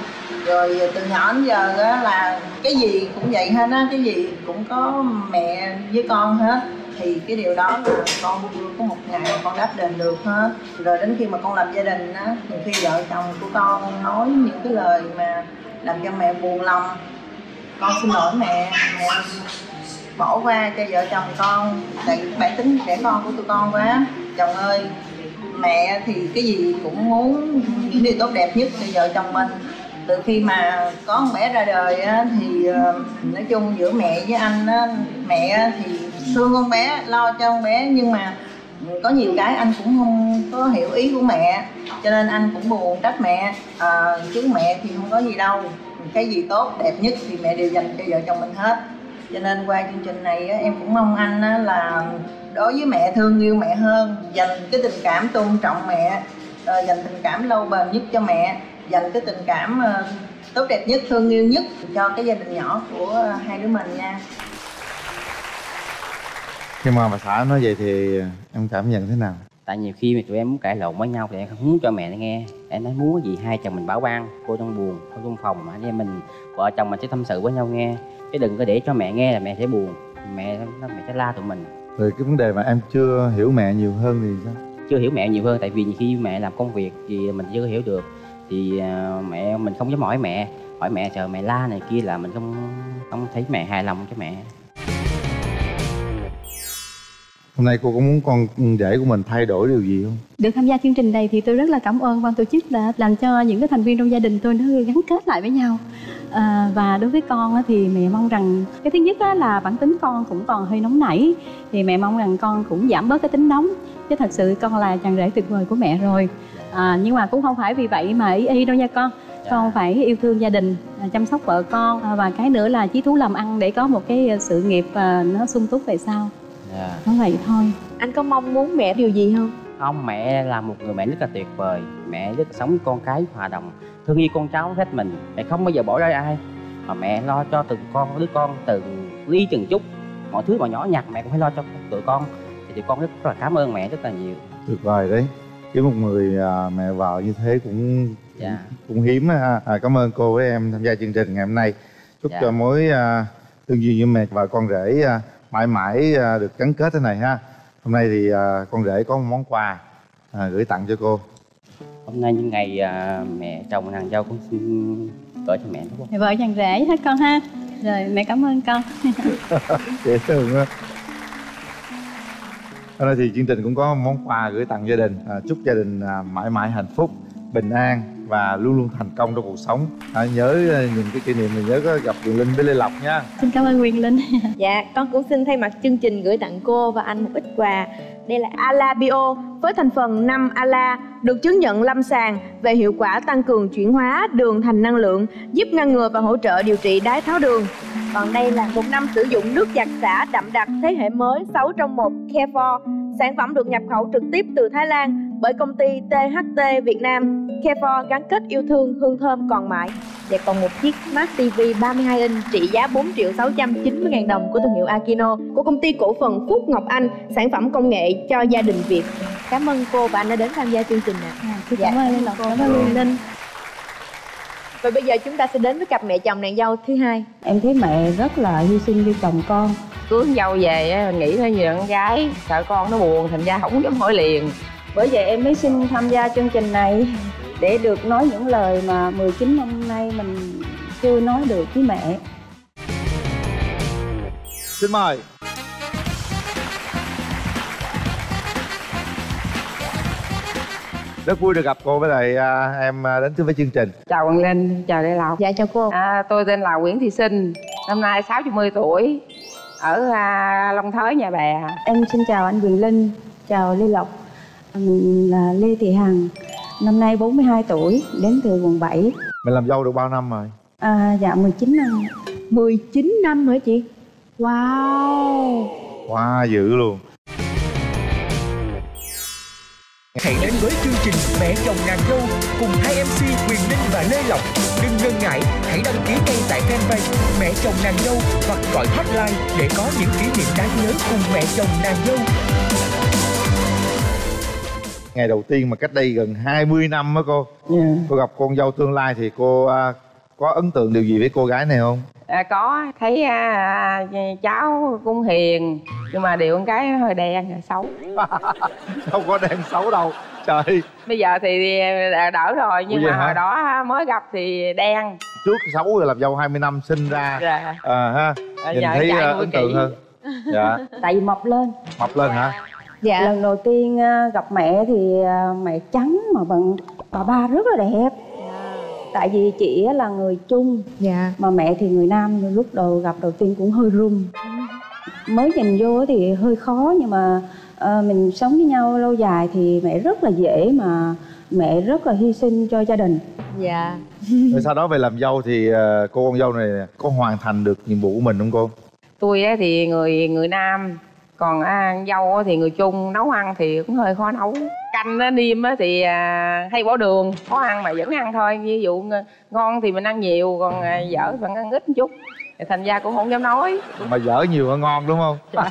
rồi từ nhỏ đến giờ á, là cái gì cũng vậy hết á cái gì cũng có mẹ với con hết. Thì cái điều đó là con chưa có một ngày mà con đáp đền được hết. Rồi đến khi mà con lập gia đình á nhiều khi vợ chồng của con nói những cái lời mà làm cho mẹ buồn lòng con xin lỗi mẹ mẹ bỏ qua cho vợ chồng con. Tại bản tính trẻ con của tụi con quá. Chồng ơi mẹ thì cái gì cũng muốn những điều tốt đẹp nhất cho vợ chồng mình từ khi mà có con bé ra đời á, thì ờ, nói chung giữa mẹ với anh á, mẹ thì thương con bé lo cho con bé nhưng mà có nhiều cái anh cũng không có hiểu ý của mẹ cho nên anh cũng buồn trách mẹ. À, chứ mẹ thì không có gì đâu. Cái gì tốt đẹp nhất thì mẹ đều dành cho vợ chồng mình hết. Cho nên qua chương trình này á, em cũng mong anh á, là đối với mẹ thương yêu mẹ hơn dành cái tình cảm tôn trọng mẹ ờ, dành tình cảm lâu bền nhất cho mẹ dành cái tình cảm ờ, tốt đẹp nhất thương yêu nhất cho cái gia đình nhỏ của hai đứa mình nha. Khi mà bà xã nói vậy thì em cảm nhận thế nào? Tại nhiều khi mà tụi em muốn cãi lộn với nhau thì em không muốn cho mẹ nó nghe. Em nói muốn gì hai chồng mình bảo ban cô trong buồn cô trong phòng mà anh em mình vợ chồng mình sẽ tâm sự với nhau nghe. Chứ đừng có để cho mẹ nghe là mẹ sẽ buồn mẹ nó mẹ sẽ la tụi mình. Rồi cái vấn đề mà em chưa hiểu mẹ nhiều hơn thì sao? Chưa hiểu mẹ nhiều hơn tại vì nhiều khi mẹ làm công việc gì mình chưa hiểu được thì à, mẹ mình không dám hỏi mẹ. Hỏi mẹ chờ mẹ la này kia là mình không không thấy mẹ hài lòng cho mẹ. Hôm nay cô có muốn con rể của mình thay đổi điều gì không? Được tham gia chương trình này thì tôi rất là cảm ơn ban tổ chức đã làm cho những cái thành viên trong gia đình tôi nó gắn kết lại với nhau. À, và đối với con á, thì mẹ mong rằng cái thứ nhất á, là bản tính con cũng còn hơi nóng nảy thì mẹ mong rằng con cũng giảm bớt cái tính nóng. Chứ thật sự con là chàng rể tuyệt vời của mẹ rồi à, nhưng mà cũng không phải vì vậy mà ý y đâu nha con. Con phải yêu thương gia đình à, chăm sóc vợ con à, và cái nữa là chí thú làm ăn để có một cái sự nghiệp à, nó sung túc về sau. Dạ. Nó vậy thôi. Anh có mong muốn mẹ điều gì không? Không mẹ là một người mẹ rất là tuyệt vời. Mẹ rất là sống với con cái hòa đồng thương yêu con cháu hết mình. Mẹ không bao giờ bỏ rơi ai. Mà mẹ lo cho từng con đứa con từng ly từng chút. Mọi thứ mà nhỏ nhặt mẹ cũng phải lo cho tụi con. Thì tụi con rất là cảm ơn mẹ rất là nhiều. Tuyệt vời đấy kiếm một người à, mẹ vợ như thế cũng dạ. cũng hiếm ha. À, cảm ơn cô với em tham gia chương trình ngày hôm nay. Chúc Dạ. cho mối à, tương duyên với mẹ và con rể à, mãi mãi à, được gắn kết thế này ha. Hôm nay thì à, con rể có một món quà à, gửi tặng cho cô. Hôm nay những ngày à, mẹ chồng nàng dâu cũng xin gửi cho mẹ đúng không? Mẹ vợ chàng rể hết con ha. Rồi mẹ cảm ơn con. Dễ thương quá hôm nay thì chương trình cũng có món quà gửi tặng gia đình. À, chúc gia đình à, mãi mãi hạnh phúc bình an và luôn luôn thành công trong cuộc sống. À, nhớ à, những cái kỷ niệm này nhớ có gặp Quyền Linh với Lê Lộc nha. Xin cảm ơn quyền linh. Dạ, con cũng xin thay mặt chương trình gửi tặng cô và anh một ít quà. Đây là Ala Bio với thành phần 5 Ala được chứng nhận lâm sàng về hiệu quả tăng cường chuyển hóa đường thành năng lượng, giúp ngăn ngừa và hỗ trợ điều trị đái tháo đường. Còn đây là một năm sử dụng nước giặt xả đậm đặc thế hệ mới 6 trong 1 Care4. Sản phẩm được nhập khẩu trực tiếp từ Thái Lan bởi công ty THT Việt Nam. Care4 gắn kết yêu thương hương thơm còn mãi. Và còn một chiếc Smart TV 32 inch trị giá 4 triệu 690 ngàn đồng của thương hiệu Akino của công ty cổ phần Phúc Ngọc Anh, sản phẩm công nghệ cho gia đình Việt. Cảm ơn cô và anh đã đến tham gia chương trình ạ. xin cảm ơn linh lộc cảm ơn linh Và bây giờ chúng ta sẽ đến với cặp mẹ chồng nàng dâu thứ hai. em thấy mẹ rất là hy sinh cho chồng con cưới dâu về á, nghĩ tới nhiều con gái sợ con nó buồn thành ra không dám hỏi liền bởi vậy em mới xin tham gia chương trình này. Để được nói những lời mà 19 năm nay mình chưa nói được với mẹ. Xin mời. Rất vui được gặp cô với lại à, em à, đến với chương trình. Chào Quang Linh chào Lê Lộc. Dạ chào cô. à, tôi tên là Nguyễn Thị Sinh. Năm nay 60 tuổi ở à, Long Thới nhà bè em xin chào anh Quyền Linh chào Lê Lộc mình là Lê Thị Hằng năm nay 42 tuổi đến từ quận 7 mình làm dâu được bao năm rồi à, dạ 19 năm 19 năm hả chị? Wow. quá dữ luôn Hãy đến với chương trình Mẹ chồng nàng dâu cùng hai MC Quyền Linh và Lê Lộc. Đừng ngần ngại, hãy đăng ký ngay tại fanpage Mẹ chồng nàng dâu hoặc gọi hotline để có những kỷ niệm đáng nhớ cùng mẹ chồng nàng dâu. Ngày đầu tiên mà cách đây gần 20 năm á cô. Cô gặp con dâu tương lai thì cô à, có ấn tượng điều gì với cô gái này không? À, có. Thấy à, cháu cũng hiền nhưng mà điều con cái hơi đen xấu. Đâu có đen xấu đâu. Trời. Bây giờ thì đã đỡ rồi nhưng mà hả? hồi đó mới gặp thì đen. Trước xấu rồi làm dâu 20 năm sinh ra. Dạ. à ha. À, nhìn dạ, thấy à, ấn tượng hơn. Dạ. Tại vì mập lên. Mập lên hả dạ. Lần đầu tiên à, gặp mẹ thì à, mẹ trắng mà bằng bà ba rất là đẹp. Tại vì chị á là người trung. Dạ. Mà mẹ thì người nam lúc đầu gặp đầu tiên cũng hơi run. Mới nhìn vô thì hơi khó nhưng mà ờ, mình sống với nhau lâu dài thì mẹ rất là dễ mà mẹ rất là hy sinh cho gia đình. Dạ. Rồi sau đó về làm dâu thì cô con dâu này có hoàn thành được nhiệm vụ của mình không cô? Tôi á thì người người nam còn à, dâu thì người chung nấu ăn thì cũng hơi khó nấu. Canh á niêm á thì à, hay bỏ đường khó ăn mà vẫn ăn thôi. Ví dụ ờ, ngon thì mình ăn nhiều còn à, dở vẫn ăn ít một chút thì thành ra cũng không dám nói. Mà dở nhiều hơn ngon đúng không?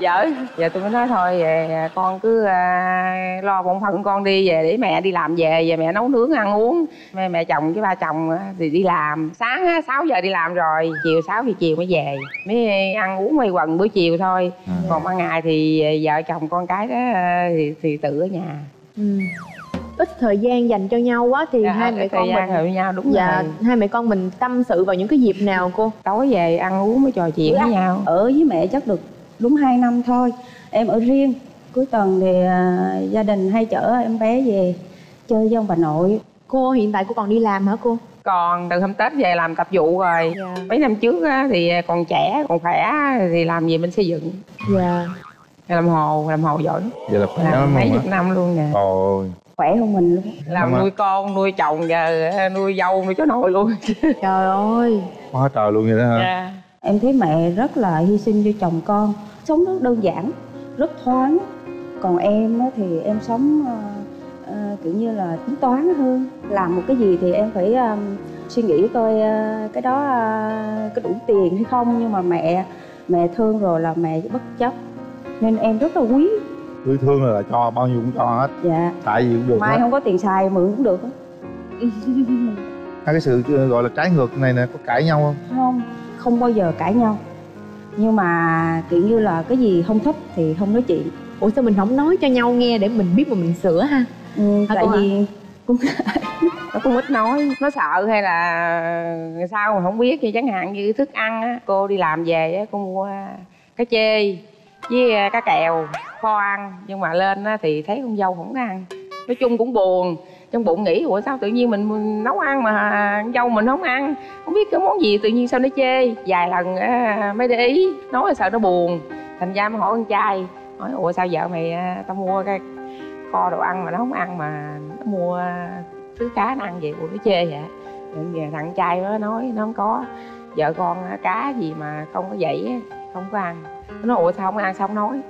Dở. Giờ tôi mới nói thôi về con cứ à, lo bổn phận con đi về để mẹ đi làm về về mẹ nấu nướng ăn uống. Mẹ, mẹ chồng với ba chồng á thì đi làm. Sáng á, 6 giờ đi làm rồi chiều 6 giờ chiều mới về. Mới ăn uống quay quần bữa chiều thôi. Còn ban ngày thì vợ chồng con cái đó à, thì, thì tự ở nhà. Ừ. ít thời gian dành cho nhau quá thì Dạ, hai mẹ thời con gian mình với nhau, đúng dạ rồi. hai mẹ con mình tâm sự vào những cái dịp nào cô? Tối về ăn uống mới trò chuyện với nhau. ở với mẹ chắc được đúng 2 năm thôi. Em ở riêng cuối tuần thì à, gia đình hay chở em bé về chơi với ông bà nội. Cô hiện tại cô còn đi làm hả cô? Còn từ hôm tết về làm tập vụ rồi. Mấy năm trước á, thì còn trẻ còn khỏe thì làm gì bên xây dựng. Dạ. Làm hồ làm hồ giỏi. Vậy là khỏe làm lắm mấy chục năm luôn nè. Ôi khỏe hơn mình luôn. Làm ạ. nuôi con nuôi chồng giờ nuôi dâu nuôi cháu nội luôn. Trời ơi. Quá trời luôn vậy đó hả? Dạ. em thấy mẹ rất là hy sinh cho chồng con. Sống rất đơn giản rất thoáng. Còn em á thì em sống ờ, kiểu như là tính toán hơn. Làm một cái gì thì em phải suy nghĩ coi cái đó có đủ tiền hay không. Nhưng mà mẹ mẹ thương rồi là mẹ bất chấp. Nên em rất là quý yêu thương là cho bao nhiêu cũng cho hết. Dạ. Tại gì cũng được mai hết. không có tiền xài mượn cũng được hai cái sự ờ, gọi là trái ngược này nè có cãi nhau không? Không không bao giờ cãi nhau. Nhưng mà kiểu như là cái gì không thích thì không nói chuyện. Ủa sao mình không nói cho nhau nghe để mình biết mà mình sửa ha? Ừ, Hả tại vì nó cũng ít nói nó sợ hay là sao mà không biết như chẳng hạn như thức ăn á cô đi làm về á cô mua cá chê với cá kèo kho ăn. Nhưng mà lên thì thấy con dâu không có ăn. Nói chung cũng buồn. Trong bụng nghĩ ủa sao tự nhiên mình, mình nấu ăn mà con dâu mình không ăn? Không biết cái món gì tự nhiên sao nó chê. Vài lần mới để ý nói là sợ nó buồn. Thành ra mới hỏi con trai hỏi ủa sao vợ mày à, tao mua cái kho đồ ăn mà nó không ăn mà nó mua thứ cá nó ăn vậy? Ủa nó chê vậy. Nên thằng trai nó nói nó không có. Vợ con cá gì mà không có dậy không có ăn. Nó nói ủa sao không ăn? Sao không nói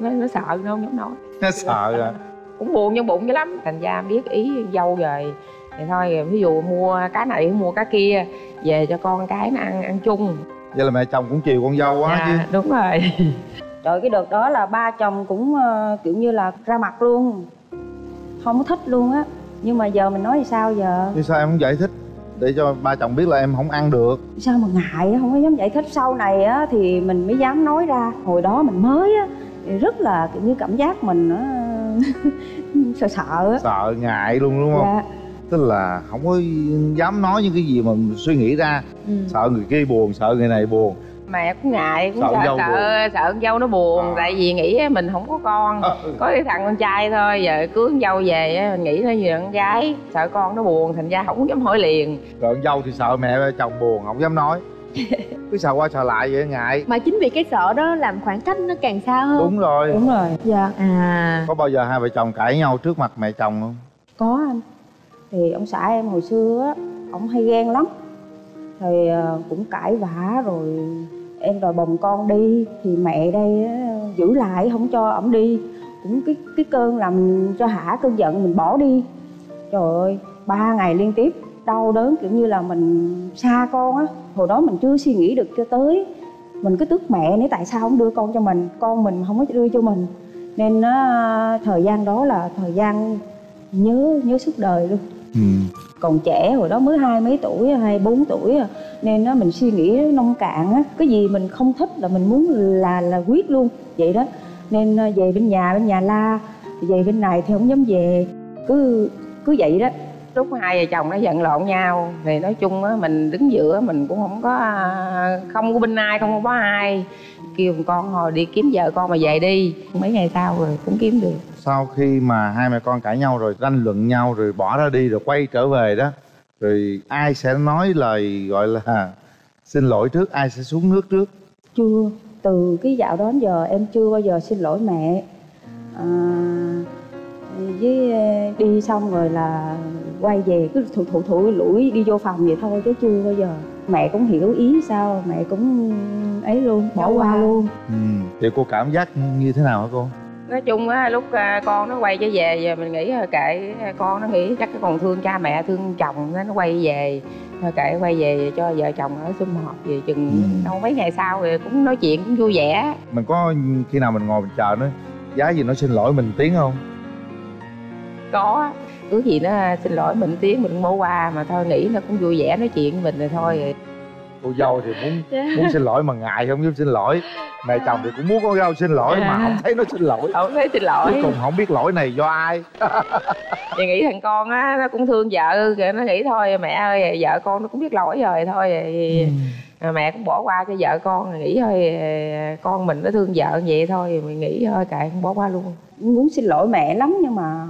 nó, nó sợ nó không dám nói. Nó sợ à? Cũng buồn trong bụng dữ lắm. Thành ra biết ý dâu rồi thì thôi ví dụ mua cá này mua cá kia về cho con cái nó ăn ăn chung. Vậy là mẹ chồng cũng chiều con dâu quá chứ. dạ, đúng rồi. Trời cái đợt đó là ba chồng cũng ờ, kiểu như là ra mặt luôn. Không có thích luôn á. Nhưng mà giờ mình nói thì sao giờ? Chứ sao em không giải thích? Để cho ba chồng biết là em không ăn được. Sao mà ngại không có dám giải thích. Sau này á thì mình mới dám nói ra. Hồi đó mình mới á thì Rất là kiểu như cảm giác mình á sợ sợ sợ ngại luôn đúng không? Dạ. tức là không có dám nói những cái gì mà mình suy nghĩ ra. Ừ. sợ người kia buồn sợ người này buồn. Mẹ cũng ngại cũng Sợ sợ dâu sợ buồn. sợ con dâu nó buồn. Tại vì nghĩ mình không có con có cái thằng con trai thôi. Giờ cưới con dâu về á, mình nghĩ nó như con gái. Sợ con nó buồn thành ra không dám hỏi liền. Rồi con dâu thì sợ mẹ chồng buồn không dám nói cứ sợ qua sợ lại vậy ngại. Mà chính vì cái sợ đó làm khoảng cách nó càng xa hơn. Đúng rồi. Đúng rồi. Dạ. À. Có bao giờ hai vợ chồng cãi nhau trước mặt mẹ chồng không? Có anh. Thì ông xã em hồi xưa á Ông hay ghen lắm. Thì ờ, cũng cãi vã rồi Em đòi bồng con đi Thì mẹ đây á, giữ lại không cho ổng đi. Cũng cái cái cơn làm cho hả cơn giận mình bỏ đi. Trời ơi ba ngày liên tiếp đau đớn kiểu như là mình xa con á. Hồi đó mình chưa suy nghĩ được cho tới Mình cứ tức mẹ nếu tại sao không đưa con cho mình? Con mình không có đưa cho mình. Nên á, thời gian đó là thời gian nhớ nhớ suốt đời luôn. Ừ. còn trẻ hồi đó mới hai mấy tuổi hai bốn tuổi à. nên nó mình suy nghĩ nông cạn á. Cái gì mình không thích là mình muốn là là quyết luôn vậy đó. Nên à, về bên nhà bên nhà la về bên này thì không dám về. Cứ cứ vậy đó lúc hai vợ chồng nó giận lộn nhau thì nói chung á mình đứng giữa mình cũng không có à, không có bên ai không có ai. Kêu con hồi đi kiếm vợ con mà về đi. Mấy ngày sau rồi cũng kiếm được. Sau khi mà hai mẹ con cãi nhau rồi tranh luận nhau rồi bỏ ra đi rồi quay trở về đó rồi ai sẽ nói lời gọi là xin lỗi trước ai sẽ xuống nước trước? Chưa từ cái dạo đó đến giờ em chưa bao giờ xin lỗi mẹ. À, với ờ, đi xong rồi là quay về cứ thủ thủ thủ lũi đi vô phòng vậy thôi chứ chưa bao giờ. Mẹ cũng hiểu ý sao mẹ cũng ấy luôn bỏ qua luôn. Ừ. thì cô cảm giác như thế nào hả cô? Nói chung á lúc à, con nó quay trở về giờ mình nghĩ là kệ con nó nghĩ chắc còn thương cha mẹ thương chồng nó quay về. Thôi kệ quay về cho vợ chồng ở sum họp về chừng Ừ. đâu mấy ngày sau rồi cũng nói chuyện cũng vui vẻ. Mình có khi nào mình ngồi mình chờ nó giá gì nó xin lỗi mình tiếng không có. Ước gì nó xin lỗi mình tiếng mình cũng bỏ qua mà thôi nghĩ nó cũng vui vẻ nói chuyện với mình rồi thôi. Cô dâu thì muốn muốn xin lỗi mà ngại không dám xin lỗi. Mẹ chồng thì cũng muốn con dâu xin lỗi mà À. không thấy nó xin lỗi. Không thấy xin lỗi. Cuối cùng không biết lỗi này do ai. Thì nghĩ thằng con á nó cũng thương vợ kìa nó nghĩ thôi mẹ ơi vợ con nó cũng biết lỗi rồi thôi thì à, mẹ cũng bỏ qua cho vợ con nghĩ thôi à, con mình nó thương vợ vậy thôi mình nghĩ thôi kệ cũng bỏ qua luôn. Muốn xin lỗi mẹ lắm nhưng mà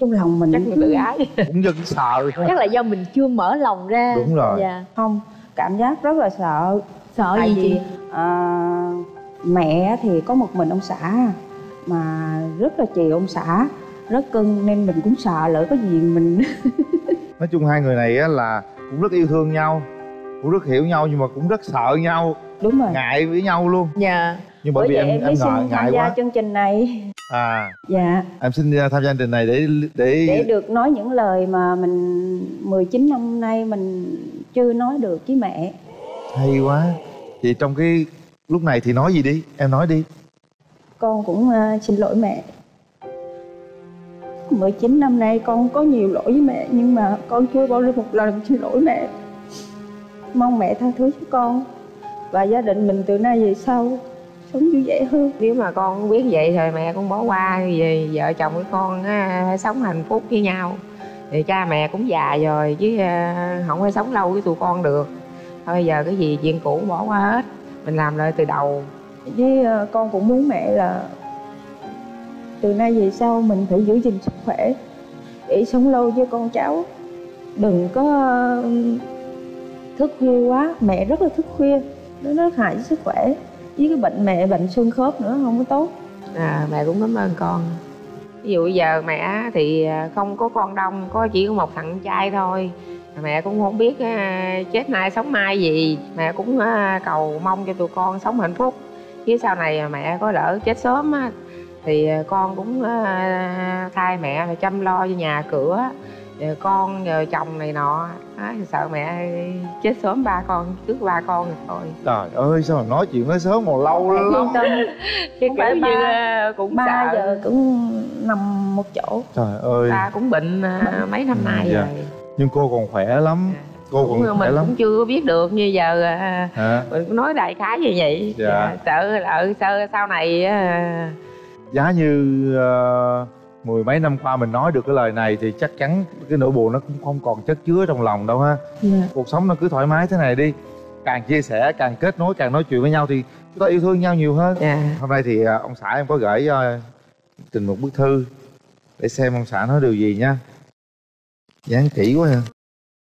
trong lòng mình chắc người tự ái. Cũng dưng sợ. Chắc là do mình chưa mở lòng ra. Đúng rồi. dạ. Không cảm giác rất là sợ. Sợ Tại gì vì, chị à, mẹ thì có một mình ông xã mà rất là chiều ông xã rất cưng nên mình cũng sợ lỡ có gì mình nói chung hai người này á là cũng rất yêu thương nhau cũng rất hiểu nhau nhưng mà cũng rất sợ nhau đúng rồi. ngại với nhau luôn. Dạ nhưng bởi bởi vì em em em xin ngại, tham ngại gia quá. chương trình này. À. Dạ. Em xin uh, tham gia chương trình này để để, để được nói những lời mà mình 19 năm nay mình chưa nói được với mẹ. Hay quá. Vậy trong cái lúc này thì nói gì đi? Em nói đi. Con cũng à, xin lỗi mẹ. 19 năm nay con có nhiều lỗi với mẹ nhưng mà con chưa bao giờ một lần xin lỗi mẹ. Mong mẹ tha thứ cho con và gia đình mình từ nay về sau sống vui vẻ hơn. Nếu mà con biết vậy thì mẹ cũng bỏ qua về vợ chồng với con á, sống hạnh phúc với nhau. Thì cha mẹ cũng già rồi chứ à, không phải sống lâu với tụi con được. Thôi giờ cái gì chuyện cũ bỏ qua hết mình làm lại từ đầu. Với à, con cũng muốn mẹ là từ nay về sau mình phải giữ gìn sức khỏe để sống lâu với con cháu. Đừng có thức khuya quá mẹ rất là thức khuya nó rất hại cho sức khỏe với cái bệnh mẹ bệnh xương khớp nữa không có tốt. À, mẹ cũng cảm ơn con. Ví dụ giờ mẹ thì à, không có con đông có chỉ có một thằng trai thôi. Mẹ cũng không biết à, chết nay sống mai gì. Mẹ cũng à, cầu mong cho tụi con sống hạnh phúc. Chứ sau này mẹ có lỡ chết sớm thì con cũng thay mẹ chăm lo cho nhà cửa rồi con nhờ chồng này nọ á, sợ mẹ chết sớm ba con trước ba con rồi thôi. Trời ơi sao mà nói chuyện nói sớm mà lâu lắm. Yên tâm. Cái Không phải kiểu ba- như à, cũng ba sợ. giờ cũng nằm một chỗ. Trời ơi. Ba cũng bệnh à, mấy năm nay Dạ. rồi. Nhưng cô còn khỏe lắm. Cô còn cũng, khỏe mình lắm. cũng chưa biết được như giờ à, hả? mình cũng nói đại khái như vậy. Dạ. sợ lỡ sợ sau này à, giá như ờ, mười mấy năm qua mình nói được cái lời này thì chắc chắn cái nỗi buồn nó cũng không còn chất chứa trong lòng đâu ha. Dạ. cuộc sống nó cứ thoải mái thế này đi. Càng chia sẻ càng kết nối càng nói chuyện với nhau thì chúng ta yêu thương nhau nhiều hơn. Dạ. hôm nay thì à, ông xã em có gửi cho trình một bức thư để xem ông xã nói điều gì nha. Dán kỹ quá ha